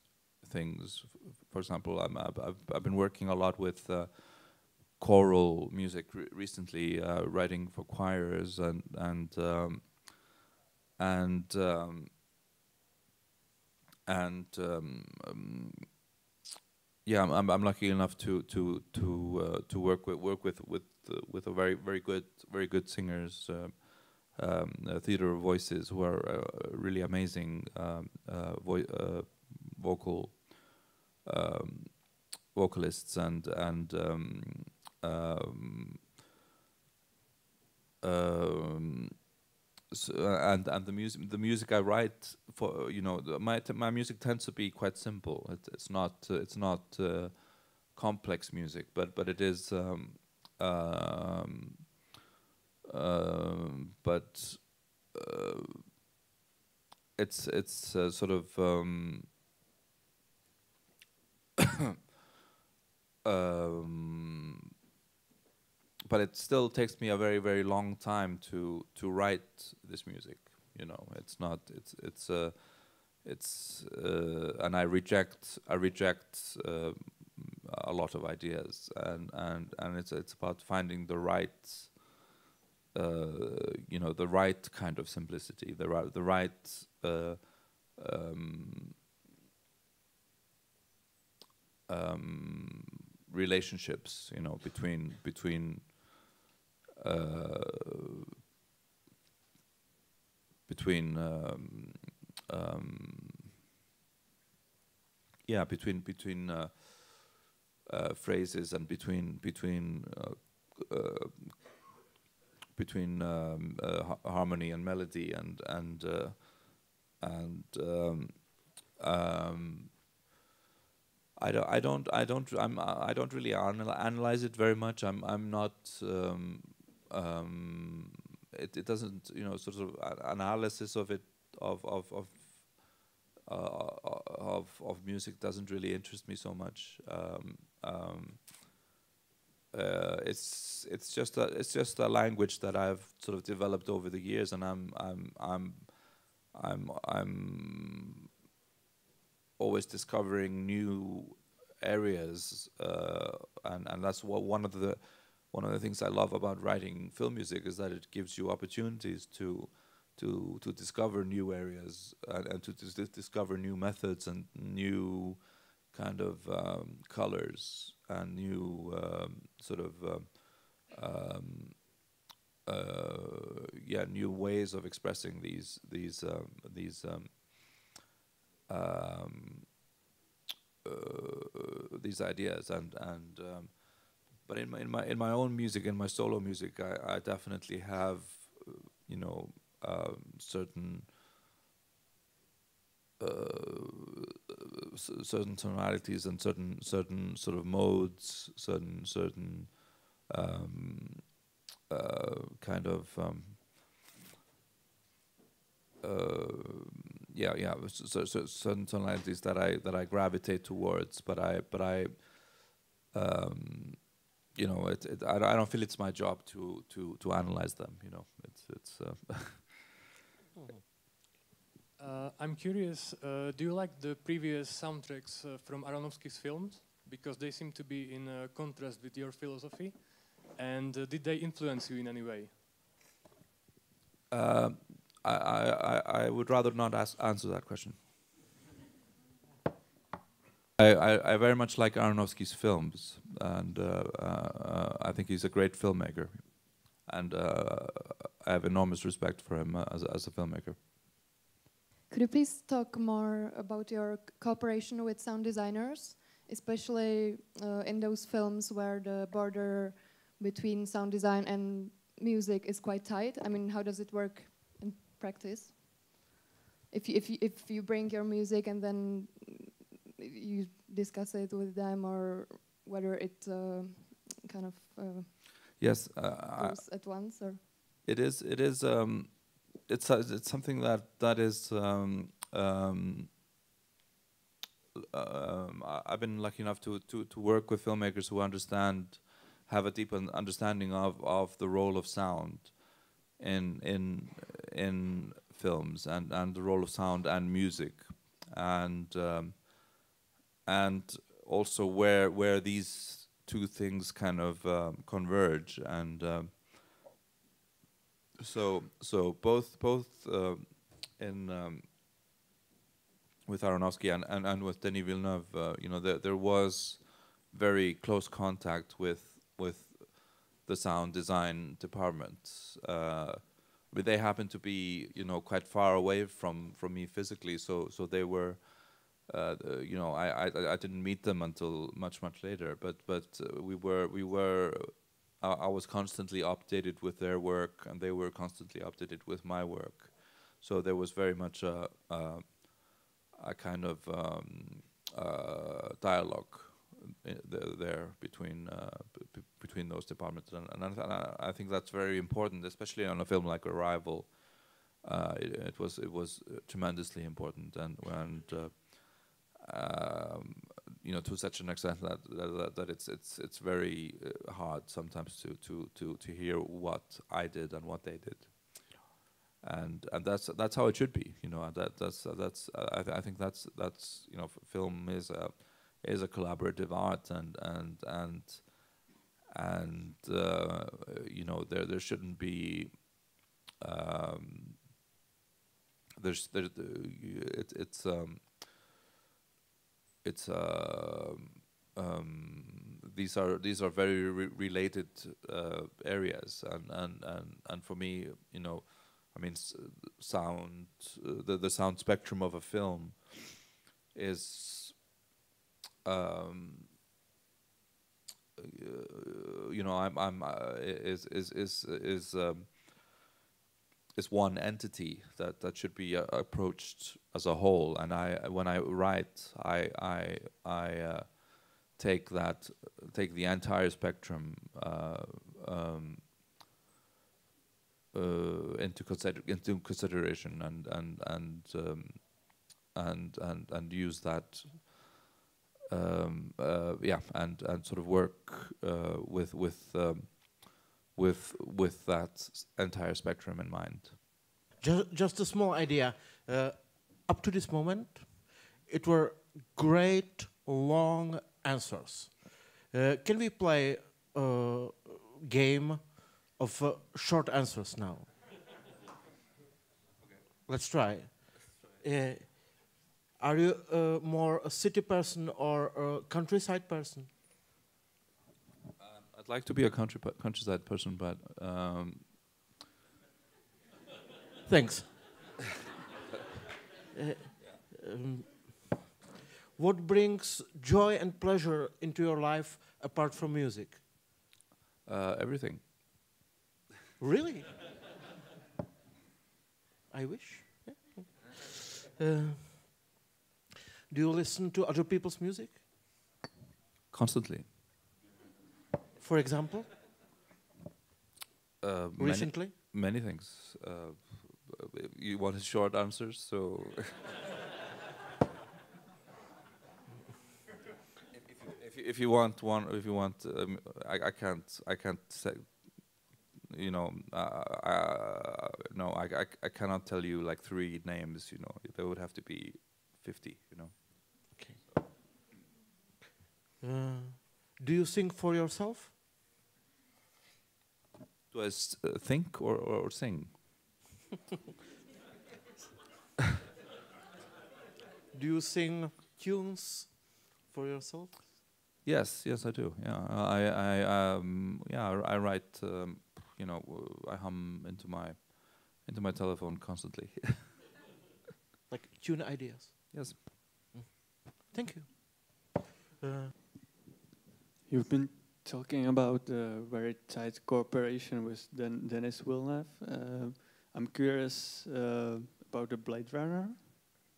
things. For example, I'm, I've, I've been working a lot with uh, choral music re- recently, uh, writing for choirs and and um, and um, and um, um, yeah, I'm, I'm lucky enough to to to uh, to work with work with with with a very very good very good singers, um, um, uh, theater voices who are uh, really amazing um, uh, vo- uh, vocal um, vocalists and and um, um, um, s and and the music the music I write for you know my my music tends to be quite simple. It, it's not uh, it's not uh, complex music, but but it is. Um, um, um, but uh, it's it's uh, sort of um, um, but it still takes me a very very long time to to write this music you know? It's not it's it's uh, it's uh, and I reject I reject uh, a lot of ideas and and and it's it's about finding the right uh, you know the right kind of simplicity the right the right uh, um, um, relationships you know between between uh, between um, um, yeah between between uh, uh, phrases and between between uh, uh, between um, uh, ha- harmony and melody and and and um, um, I don't, I don't, I don't, I'm, I don't really anal analyze it very much. I'm, I'm not. Um, um, it, it doesn't, you know, sort of analysis of it of of of of of music doesn't really interest me so much. Um, um, uh, it's it's just a it's just a language that I've sort of developed over the years, and I'm I'm I'm I'm I'm always discovering new areas, uh, and and that's what one of the one of the things I love about writing film music is that it gives you opportunities to to to discover new areas and, and to dis discover new methods and new kind of um, colors and new um, sort of um, um uh, yeah new ways of expressing these these um, these um, uh, these ideas. And and but in my in my in my own music in my solo music I, I definitely have uh, you know um, certain uh, certain tonalities and certain certain sort of modes, certain certain um, uh, kind of um, uh, yeah yeah so, so certain tonalities that I that I gravitate towards, but I but I um, you know it, it I, I don't feel it's my job to to to analyze them. You know it's it's. Uh, I'm curious, uh, do you like the previous soundtracks uh, from Aronofsky's films? Because they seem to be in uh, contrast with your philosophy. And uh, did they influence you in any way? Uh, I, I, I would rather not ask, answer that question. I, I, I, very much like Aronofsky's films, and I think he's a great filmmaker. And I have enormous respect for him as, as a filmmaker. Could you please talk more about your cooperation with sound designers, especially uh, in those films where the border between sound design and music is quite tight? I mean, how does it work in practice? If you, if you, if you bring your music and then you discuss it with them, or whether it uh, kind of uh, yes uh, at once, or it is it is. Um, it's uh, it's something that that is. Um, um, um, I've been lucky enough to, to, to work with filmmakers who understand, have a deep understanding of, of the role of sound in in in films and, and the role of sound and music, and um, and also where where these two things kind of um, converge and um, so so both both uh, in um, with Aronofsky and, and, and with Denis Villeneuve, uh, you know, there there was very close contact with with the sound design department. Uh, but they happened to be, you know, quite far away from from me physically, so so they were. Uh, you know, I, I I didn't meet them until much much later, but but uh, we were we were I, I was constantly updated with their work, and they were constantly updated with my work. So there was very much a, a, a kind of um, uh, dialogue there between uh, between those departments, and, and I, I, think that's very important, especially on a film like Arrival. Uh, it, it, was it was tremendously important, and and uh, um, you know, to such an extent that that, that it's it's it's very uh, hard sometimes to to to to hear what I did and what they did, and and that's that's how it should be. You know, that that's uh, that's uh, I, th I think that's that's you know, film is a is a collaborative art, and and and and uh, you know, there there shouldn't be. Um, there's there, it, it's um, it's uh, um, these are these are very re related uh, areas, and, and and and for me, you know, I mean, sound uh, the the sound spectrum of a film is. Um, uh, you know, I'm, I'm, uh, is, is, is, is, um, is one entity that that should be uh, approached as a whole. And I, when I write, I I I uh, take that take the entire spectrum uh, um, uh, into consider into consideration and and and um, and and and use that um, uh, yeah and and sort of work uh, with with um, with with that entire spectrum in mind. Just, just a small idea. Uh, up to this moment, it were great long answers. Uh, can we play a game of uh, short answers now? Let's try. Uh, are you uh, more a city person or a countryside person? I'd like to be a country countryside person, but um, Thanks. Uh, um, what brings joy and pleasure into your life apart from music? uh, everything. Really? I wish. Yeah. Uh, do you listen to other people's music? Constantly. For example, Uh, recently? many things. Uh, you wanted short answers, so. if, if, you, if, you, want one, if you want, um, I, I can't, I can't say. You know, uh, uh, no, I, I, I cannot tell you like three names. You know, there would have to be fifty. You know. Uh, do you sing for yourself? Do I s- uh, think or, or, or sing? Do you sing tunes for yourself? Yes, yes, I do. Yeah, I, I, um, yeah, I, I write. Um, you know, w- I hum into my, into my telephone constantly. Like tune ideas? yes. Thank you. Uh, You've been talking about uh, very tight cooperation with Den- Denis Villeneuve. Uh, I'm curious uh, about the Blade Runner.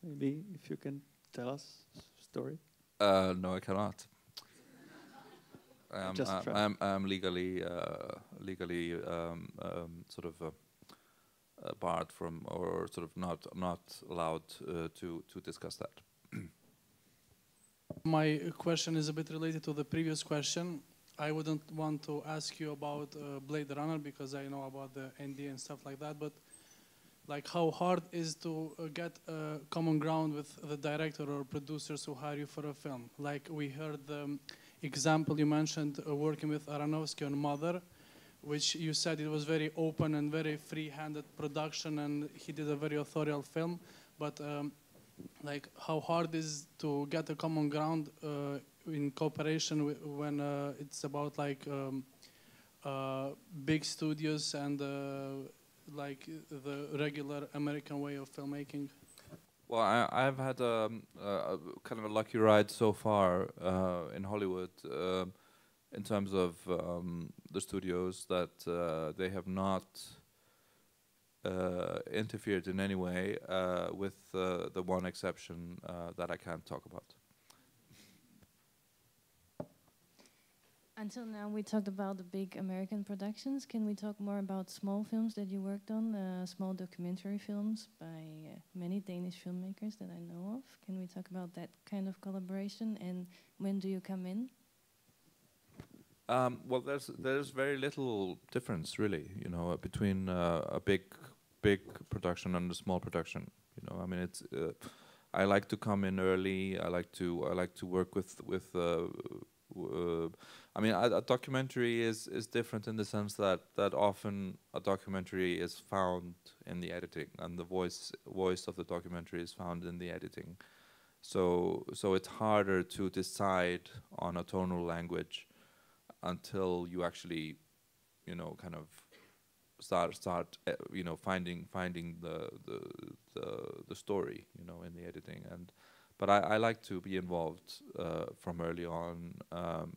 Maybe if you can tell us a story. Uh, no, I cannot. Um, Just I- try. I'm, I'm legally, uh, legally, um, um, sort of uh, uh, barred from, or sort of not, not allowed uh, to, to discuss that. My question is a bit related to the previous question. I wouldn't want to ask you about uh, Blade Runner because I know about the ND and stuff like that, but like how hard is to uh, get a common ground with the director or producers who hire you for a film? Like we heard the um, example you mentioned uh, working with Aronofsky on Mother, which you said it was very open and very free-handed production, and he did a very authorial film. But um, like how hard is to get a common ground uh, in cooperation wi- when uh, it's about like um, uh, big studios and uh, like the regular American way of filmmaking? Well, I, I've had um, uh, a kind of a lucky ride so far uh, in Hollywood um in terms of um, the studios that uh, they have not uh, interfered in any way, uh, with uh, the one exception uh, that I can't talk about. Until now, we talked about the big American productions. Can we talk more about small films that you worked on, uh, small documentary films by uh, many Danish filmmakers that I know of? Can we talk about that kind of collaboration and when do you come in? Um, well, there's there's very little difference really, you know, uh, between uh, a big big production and a small production. You know, I mean, it's uh, I like to come in early. I like to I like to work with with. Uh, I mean, a, a documentary is is different in the sense that that often a documentary is found in the editing, and the voice voice of the documentary is found in the editing. So so it's harder to decide on a tonal language until you actually, you know, kind of start start uh, you know finding finding the, the the the story you know in the editing and but I, I like to be involved uh, from early on um,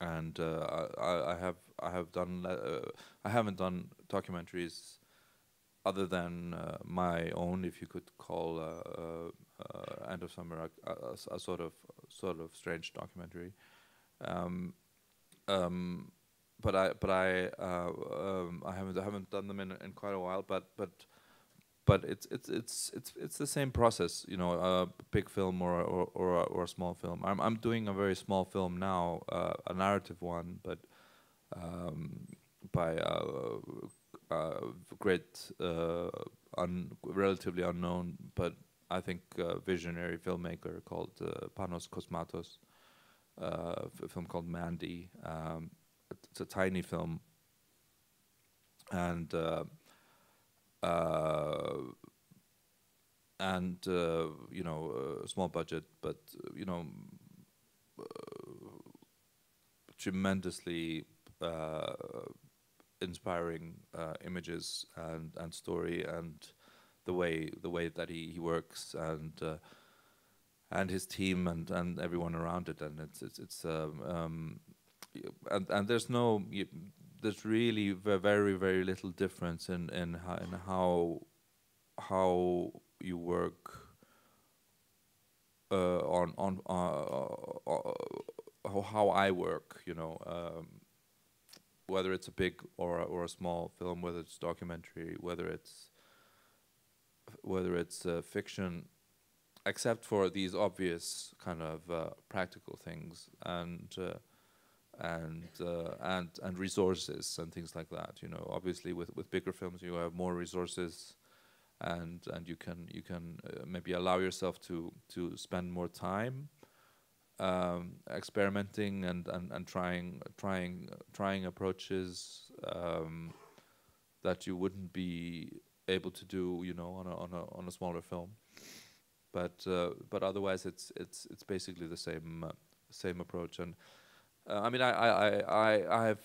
and uh, I, I have I have done uh, I haven't done documentaries other than uh, my own, if you could call uh, uh, End of Summer a, a, a sort of sort of strange documentary. Um, um, but I but I um, I haven't I haven't done them in in quite a while. But but but it's it's it's it's it's the same process, you know, a big film or or or a, or a small film. I'm I'm doing a very small film now, uh, a narrative one, but um, by a, a great, uh, un relatively unknown, but I think uh, visionary filmmaker called uh, Panos Cosmatos. Uh, a film called Mandy. Um, it's a tiny film, and uh, uh, and uh, you know small budget, but uh, you know tremendously inspiring images and and story and the way the way that he, he works and and his team and, and everyone around it. And it's it's, it's um, um, and and there's no there's really very very little difference in in how, in how how you work uh, on on uh, uh, how I work you know um, whether it's a big or a, or a small film whether it's documentary whether it's whether it's uh, fiction except for these obvious kind of uh, practical things. And uh, and uh, and and resources and things like that. You know, obviously with with bigger films you have more resources, and and you can you can uh, maybe allow yourself to to spend more time um, experimenting and, and and trying trying trying approaches um, that you wouldn't be able to do. You know, on a on a on a smaller film. But uh, but otherwise, it's it's it's basically the same uh, same approach and uh, I mean, I, I, I, I've,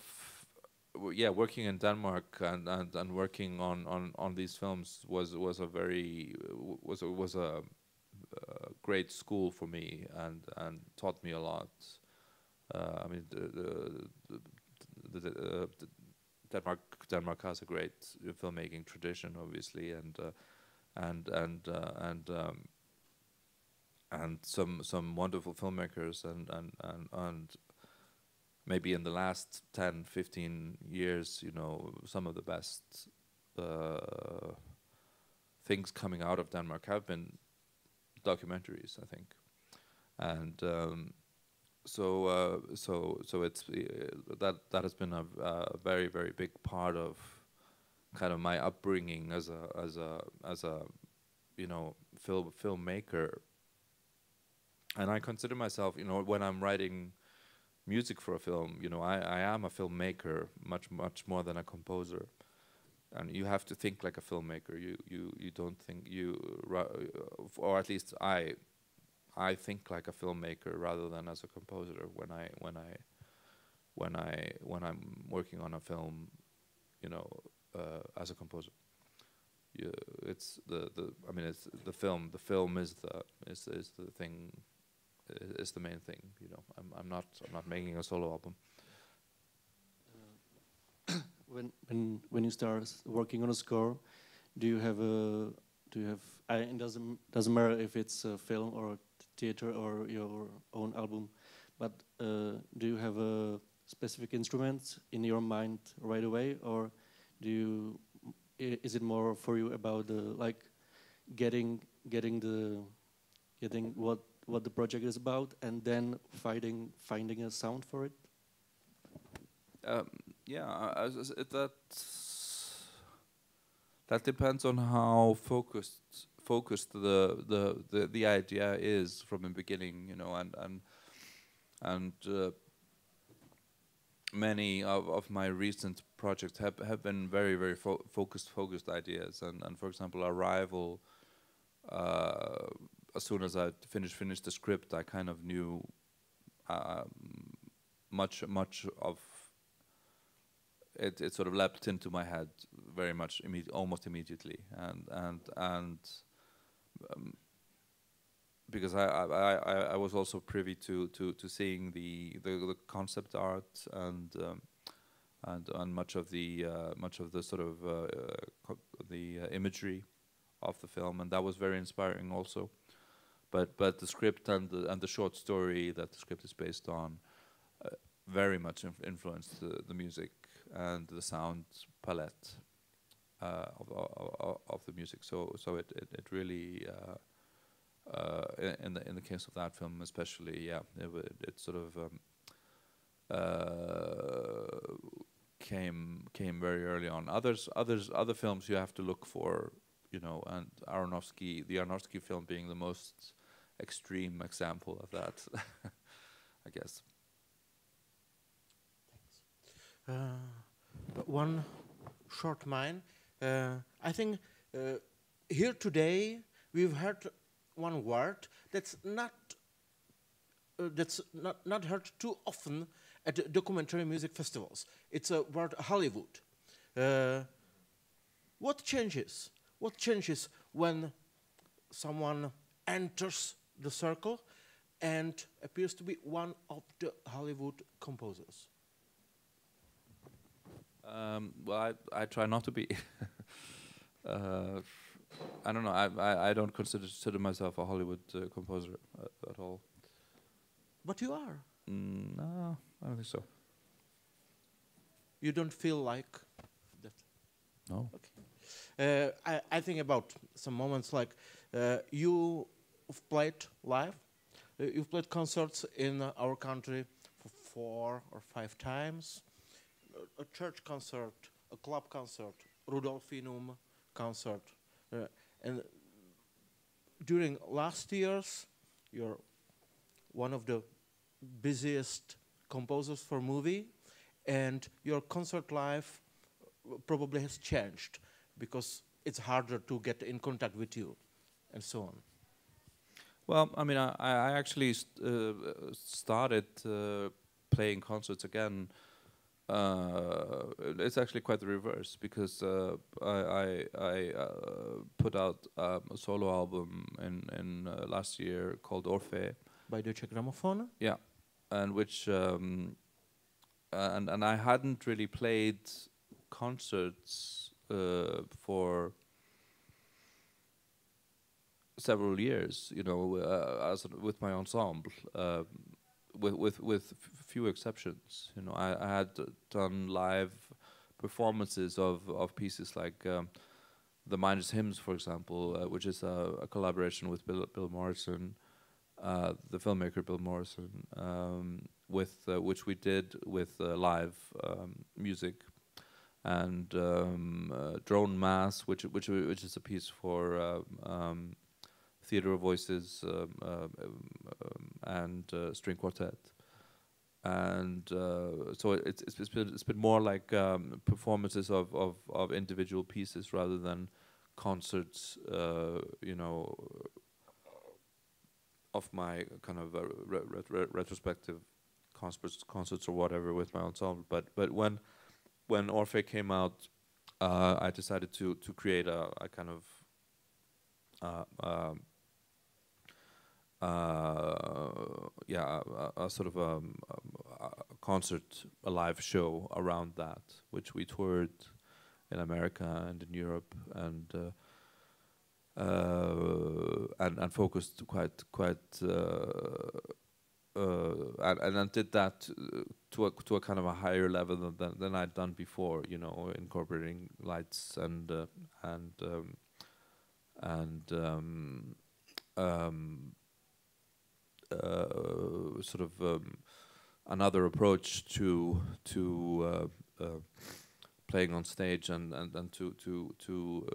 yeah, working in Denmark and, and, and working on, on, on these films was was a very was was a, a great school for me and and taught me a lot. Uh, I mean, the, the, the, the uh, Denmark Denmark has a great filmmaking tradition, obviously, and uh, and and uh, and um, and some some wonderful filmmakers and and and and maybe in the last 10, 15 years, you know, some of the best uh, things coming out of Denmark have been documentaries, I think, and um, so uh, so so it's uh, that that has been a, a, very very big part of kind of my upbringing as a as a as a you know film filmmaker, and I consider myself, you know, when I'm writing music for a film. You know, I, I am a filmmaker much much more than a composer, and you have to think like a filmmaker. You you you don't think you, or at least I, I think like a filmmaker rather than as a composer when I when I, when I when I'm working on a film, you know, uh, as a composer. You, it's the the I mean it's the film. The film is the is is the thing is the main thing. You know, I'm I'm not I'm not making a solo album. Uh, when when when you start working on a score, do you have a do you have? I, it doesn't doesn't matter if it's a film or theater or your own album, but uh, do you have a specific instrument in your mind right away, or do you? Is it more for you about the like getting getting the getting what what the project is about, and then finding finding a sound for it? Um, yeah, that that depends on how focused focused the, the the the idea is from the beginning, you know, and and and uh, many of, of my recent projects have have been very very fo focused focused ideas, and and for example, Arrival. Uh, as soon as I finished finished the script, I kind of knew um, much much of it. It sort of leapt into my head very much, almost immediately, and and and um, because I, I, I I was also privy to to to seeing the the, the concept art and. Um, and and much of the uh, much of the sort of uh, the uh, imagery of the film, and that was very inspiring also. But but the script and the and the short story that the script is based on uh, very much inf- influenced the, the music and the sound palette uh, of, of of the music. So so it it, it really. Uh, uh, in, the in the case of that film, especially, yeah, it, it sort of um, uh, came came very early on. Others others other films you have to look for, you know, and Aronofsky, the Aronofsky film being the most extreme example of that, I guess. Uh, one short mine. Uh, I think uh, here today we've heard one word that's not uh, that's not, not heard too often at documentary music festivals. It's a word Hollywood. Uh, what changes? What changes when someone enters the circle and appears to be one of the Hollywood composers? Um, well, I, I try not to be. uh, I don't know. I, I, I don't consider, consider myself a Hollywood uh, composer uh, at all. But you are. Mm, no, I don't think so. You don't feel like that? No. Okay. Uh, I, I think about some moments like uh, you've played live. Uh, you've played concerts in uh, our country for four or five times. A, a church concert, a club concert, Rudolfinum concert. Uh, and during last years, you're one of the busiest composers for movie, and your concert life probably has changed because it's harder to get in contact with you, and so on. Well, I mean, I, I actually st uh, started uh, playing concerts again. Uh, it's actually quite the reverse because uh, I I, I uh, put out um, a solo album in in uh, last year called Orphée. By Deutsche Grammophon. Yeah, and which um, and and I hadn't really played concerts uh, for several years, you know, uh, as with my ensemble, uh, with with with few exceptions. You know, I, I had done live performances of of pieces like um, the Miners Hymns, for example, uh, which is a, a collaboration with Bill, Bill Morrison, uh, the filmmaker Bill Morrison, um, with uh, which we did with uh, live um, music, and um, uh, Drone Mass, which which which is a piece for um, um, Theatre of Voices um, um, um, and uh, string quartet, and uh, so it's it's, it's, been, it's been more like um, performances of, of, of individual pieces rather than concerts, uh, you know, of my kind of uh, re- re- re- retrospective concerts, concerts or whatever with my ensemble. But but when when Orphée came out, uh, I decided to to create a, a kind of uh, um, yeah, a, a sort of um, a, a concert, a live show around that, which we toured in America and in Europe, and uh, uh, and and focused quite quite uh, uh, and and then did that uh, to a to a kind of a higher level than than, than I'd done before, you know, incorporating lights and uh, and um, and um, um, uh, sort of um, another approach to to uh, uh, playing on stage and and, and to to to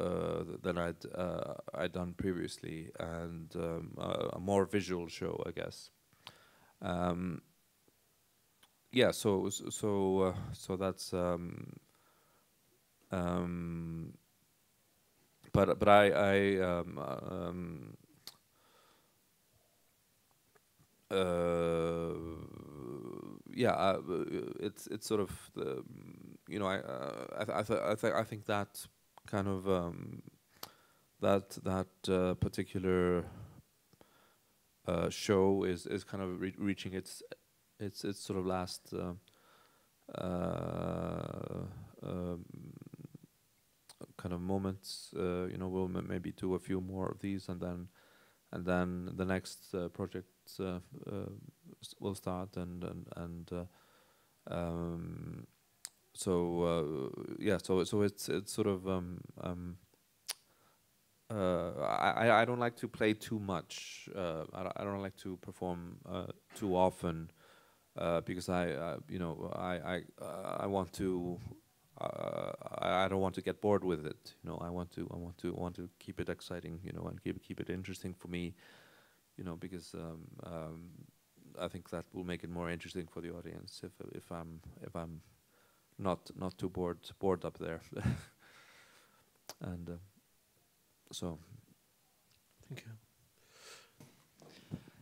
uh, uh, than I'd uh, I'd done previously, and um, a, a more visual show, I guess. Um, yeah, so so uh, so that's um, um, but but I I um, uh, yeah, uh, it's it's sort of the, you know I uh, I th- I, th- I, th- I think that kind of um, that that uh, particular uh, show is is kind of re- reaching its its its sort of last uh, um, kind of moments. You know, we'll maybe do a few more of these, and then and then the next uh, project uh, uh, will start, and and and. Uh, um, so uh, yeah, so so it's it's sort of um, um, I I- don't like to play too much. I don't, I don't like to perform too often because I you know I I I want to. Uh, I, I don't want to get bored with it. You know, I want to. I want to. want to keep it exciting. You know, and keep keep it interesting for me. You know, because um, um, I think that will make it more interesting for the audience if if I'm if I'm not not too bored bored up there. and uh, so, Thank you.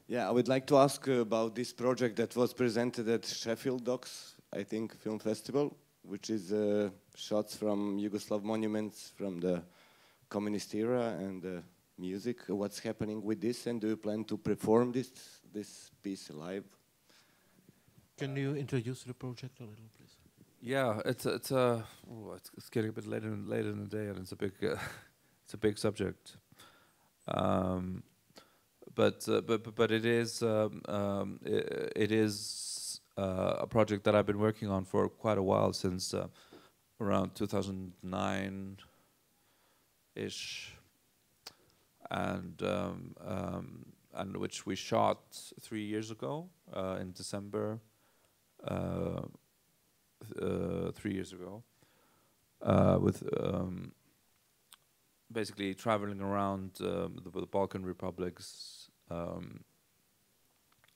Yeah, I would like to ask uh, about this project that was presented at Sheffield Docs, I think, Film Festival, which is uh, shots from Yugoslav monuments from the communist era and uh, music. What's happening with this, and do you plan to perform this this piece live? Can you introduce the project a little, please? Yeah, it's it's uh, oh, it's, it's getting a bit later in, later in the day, and it's a big uh, it's a big subject. Um, but, uh, but but but it is um, um, i it is a project that I've been working on for quite a while since uh, around 2009 ish, and um, um, and which we shot three years ago uh, in December. Uh, uh, three years ago uh, with um, basically traveling around um, the, the Balkan republics um,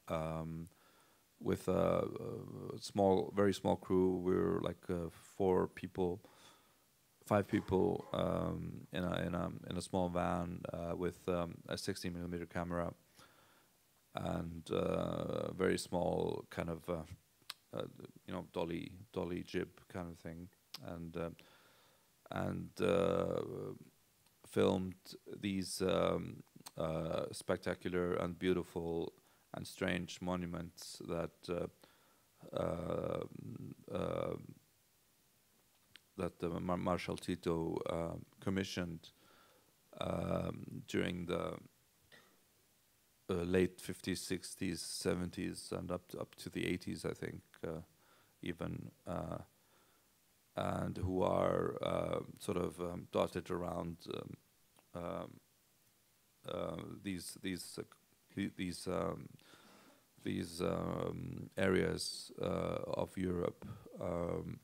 um, with a, a small, very small crew. We were like uh, four people, five people um, in a in a in a small van uh, with um, a 16 millimeter camera and uh, very small kind of uh, uh, you know dolly dolly jib kind of thing and uh, and uh, filmed these um, spectacular and beautiful and strange monuments that uh, uh, uh, that uh, Mar- Marshal Tito commissioned um, during the late 50s, 60s, 70s, and up to, up to the 80s, I think, uh, even, uh, and who are uh, sort of um, dotted around um, um, these these these um, these um, areas uh, of Europe um,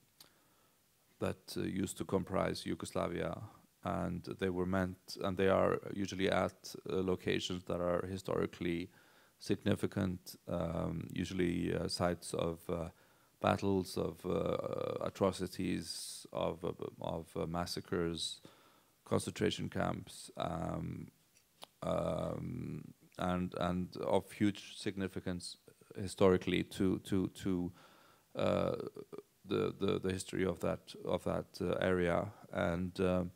that uh, used to comprise Yugoslavia, and they were meant, and they are usually at uh, locations that are historically significant, um, usually uh, sites of uh, battles, of uh, atrocities, of of, massacres, concentration camps, um, um, and and of huge significance historically to to to uh, the, the the history of that of that uh, area. And um,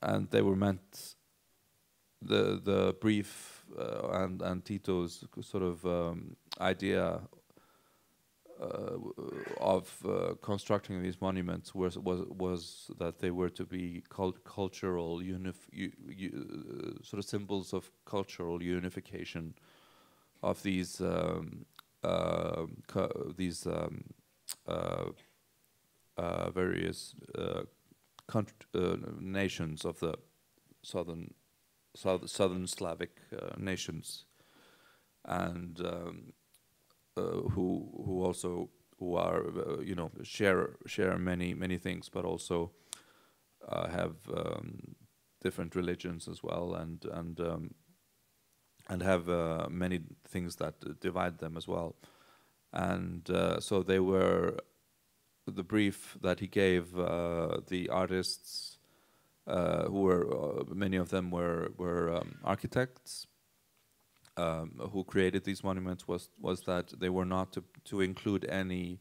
and they were meant the the brief uh, and and Tito's sort of um, idea of uh, constructing these monuments was was was that they were to be cult cultural unif uh, sort of symbols of cultural unification of these um, uh, co- these um, uh, uh, various uh, uh, nations of the southern south, southern Slavic uh, nations. And um, uh, who who also who are uh, you know share share many many things, but also uh, have um, different religions as well, and and um, and have uh, many things that uh, divide them as well, and uh, so they were the brief that he gave uh, the artists. Uh, who were uh, many of them were were um, architects, um, who created these monuments was was that they were not to to include any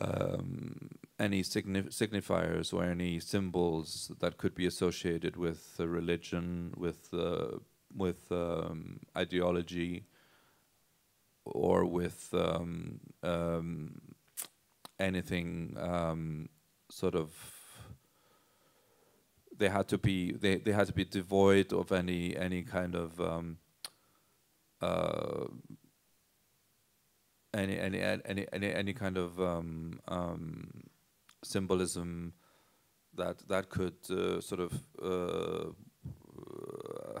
um, any signif- signifiers or any symbols that could be associated with religion, with uh, with um, ideology, or with um, um, anything um, sort of they had to be they, they had to be devoid of any any kind of um, uh, any, any any any any kind of um, um, symbolism that that could uh, sort of uh,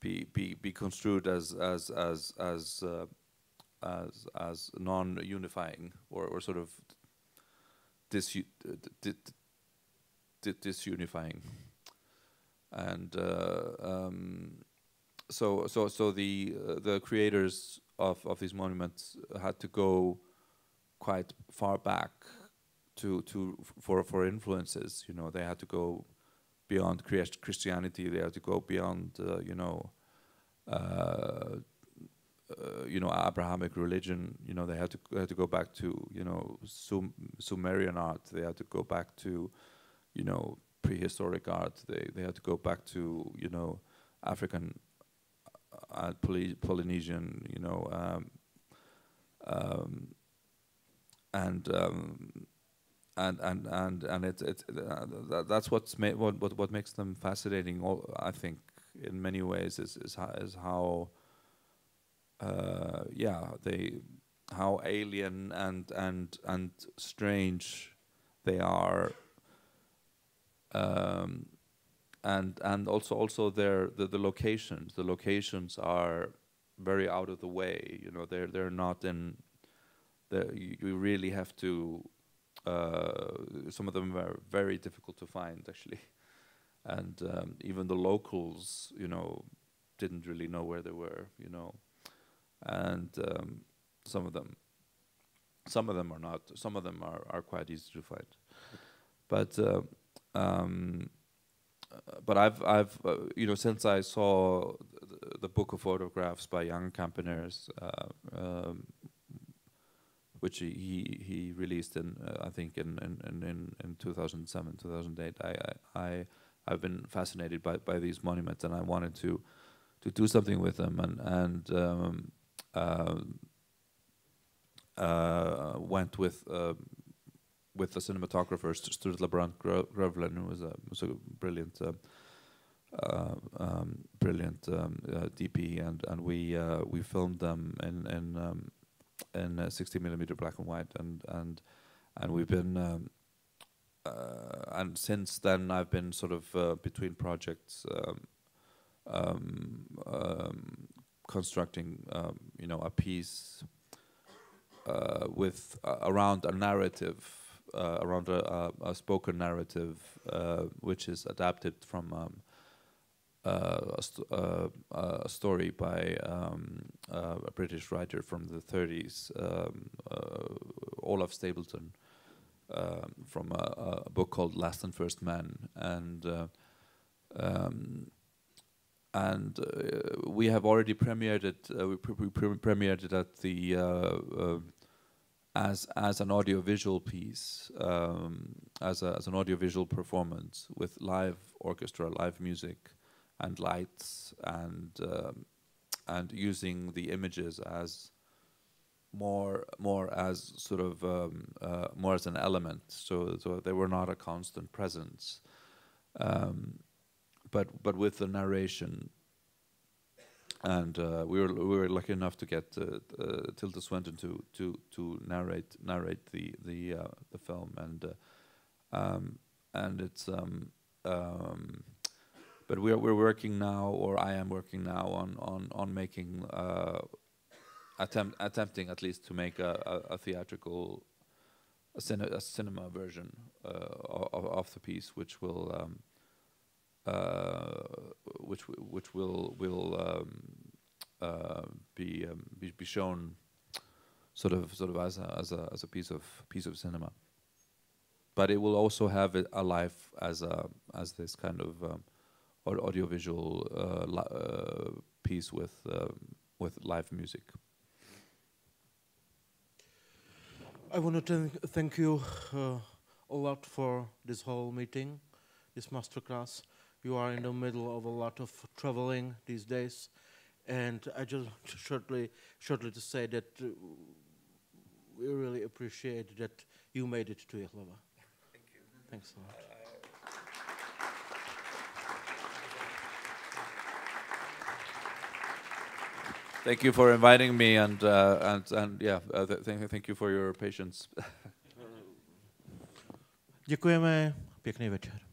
be be be construed as as as as uh, as as non-unifying or or sort of disu disunifying, and uh, um, so so so the uh, the creators of of these monuments had to go quite far back to to for for influences. You know, they had to go beyond Christianity. They had to go beyond, uh, you know, uh, uh, you know, Abrahamic religion. You know, they had to they had to go back to you know Sum Sumerian art. They had to go back to, you know, prehistoric art. They they had to go back to you know African, uh, Poly Polynesian. You know. Um, um, and um, and and and and it's it's uh, that's what's ma- what what what makes them fascinating. All I think in many ways is is how, is how uh, yeah they how alien and and and strange they are. Um, and and also also their the, the locations. The locations are very out of the way you know they're they're not in the you, really have to uh, some of them are very difficult to find actually, and um, even the locals, you know, didn't really know where they were, you know, and um, some of them, some of them are not, some of them are, are quite easy to find, but. Uh, um, but I've, I've, uh, you know, since I saw the, the, book of photographs by Jan Kempenaers, uh, um, which he he released in uh, I think in in, in in 2007 2008 I I I've been fascinated by by these monuments and I wanted to to do something with them and and um, uh, uh, went with uh, with the cinematographer Sturla Brandth Grøvlen who was a was a brilliant uh, uh, um, brilliant um, DP and and we we filmed them in in um, in uh, 60 millimeter black and white, and and and we've been. Um, uh, and since then, I've been sort of uh, between projects, um, um, constructing, you know, a piece uh, with around a narrative, around a, a, spoken narrative, which is adapted from um, uh, a, st uh, a, story by um, uh, a British writer from the 30s, um, Olaf Stapledon, um, from a, a, book called Last and First Men, and um, and uh, we have already premiered it. Uh, we, pre pre premiered it at the uh, as as an audiovisual piece, um, as a, as an audiovisual performance with live orchestra, live music, and lights and um, and using the images as more more as sort of um, uh, more as an element. So so they were not a constant presence. Um, but but with the narration and uh, we were we were lucky enough to get uh, uh, Tilda Swinton to to to narrate narrate the the uh, the film. And uh, um, and it's um, um, but we're we're working now, or I am working now on on on making uh, attempt attempting at least to make a, a, a theatrical a, cine a, cinema version of, of the piece, which will um, which which will will um, uh, be, um, be, be shown sort of sort of as a as a as a piece of piece of cinema. But it will also have a life as a as this kind of um, audiovisual uh, uh, piece with um, with live music. I want to thank you uh, a lot for this whole meeting, this masterclass you are in the middle of a lot of traveling these days, and I just shortly, shortly to say that uh, we really appreciate that you made it to Jihlava. Thank you. Thanks a lot. Thank you for inviting me, and uh, and and yeah, uh, th thank, thank you for your patience. Děkujeme, pěkný večer.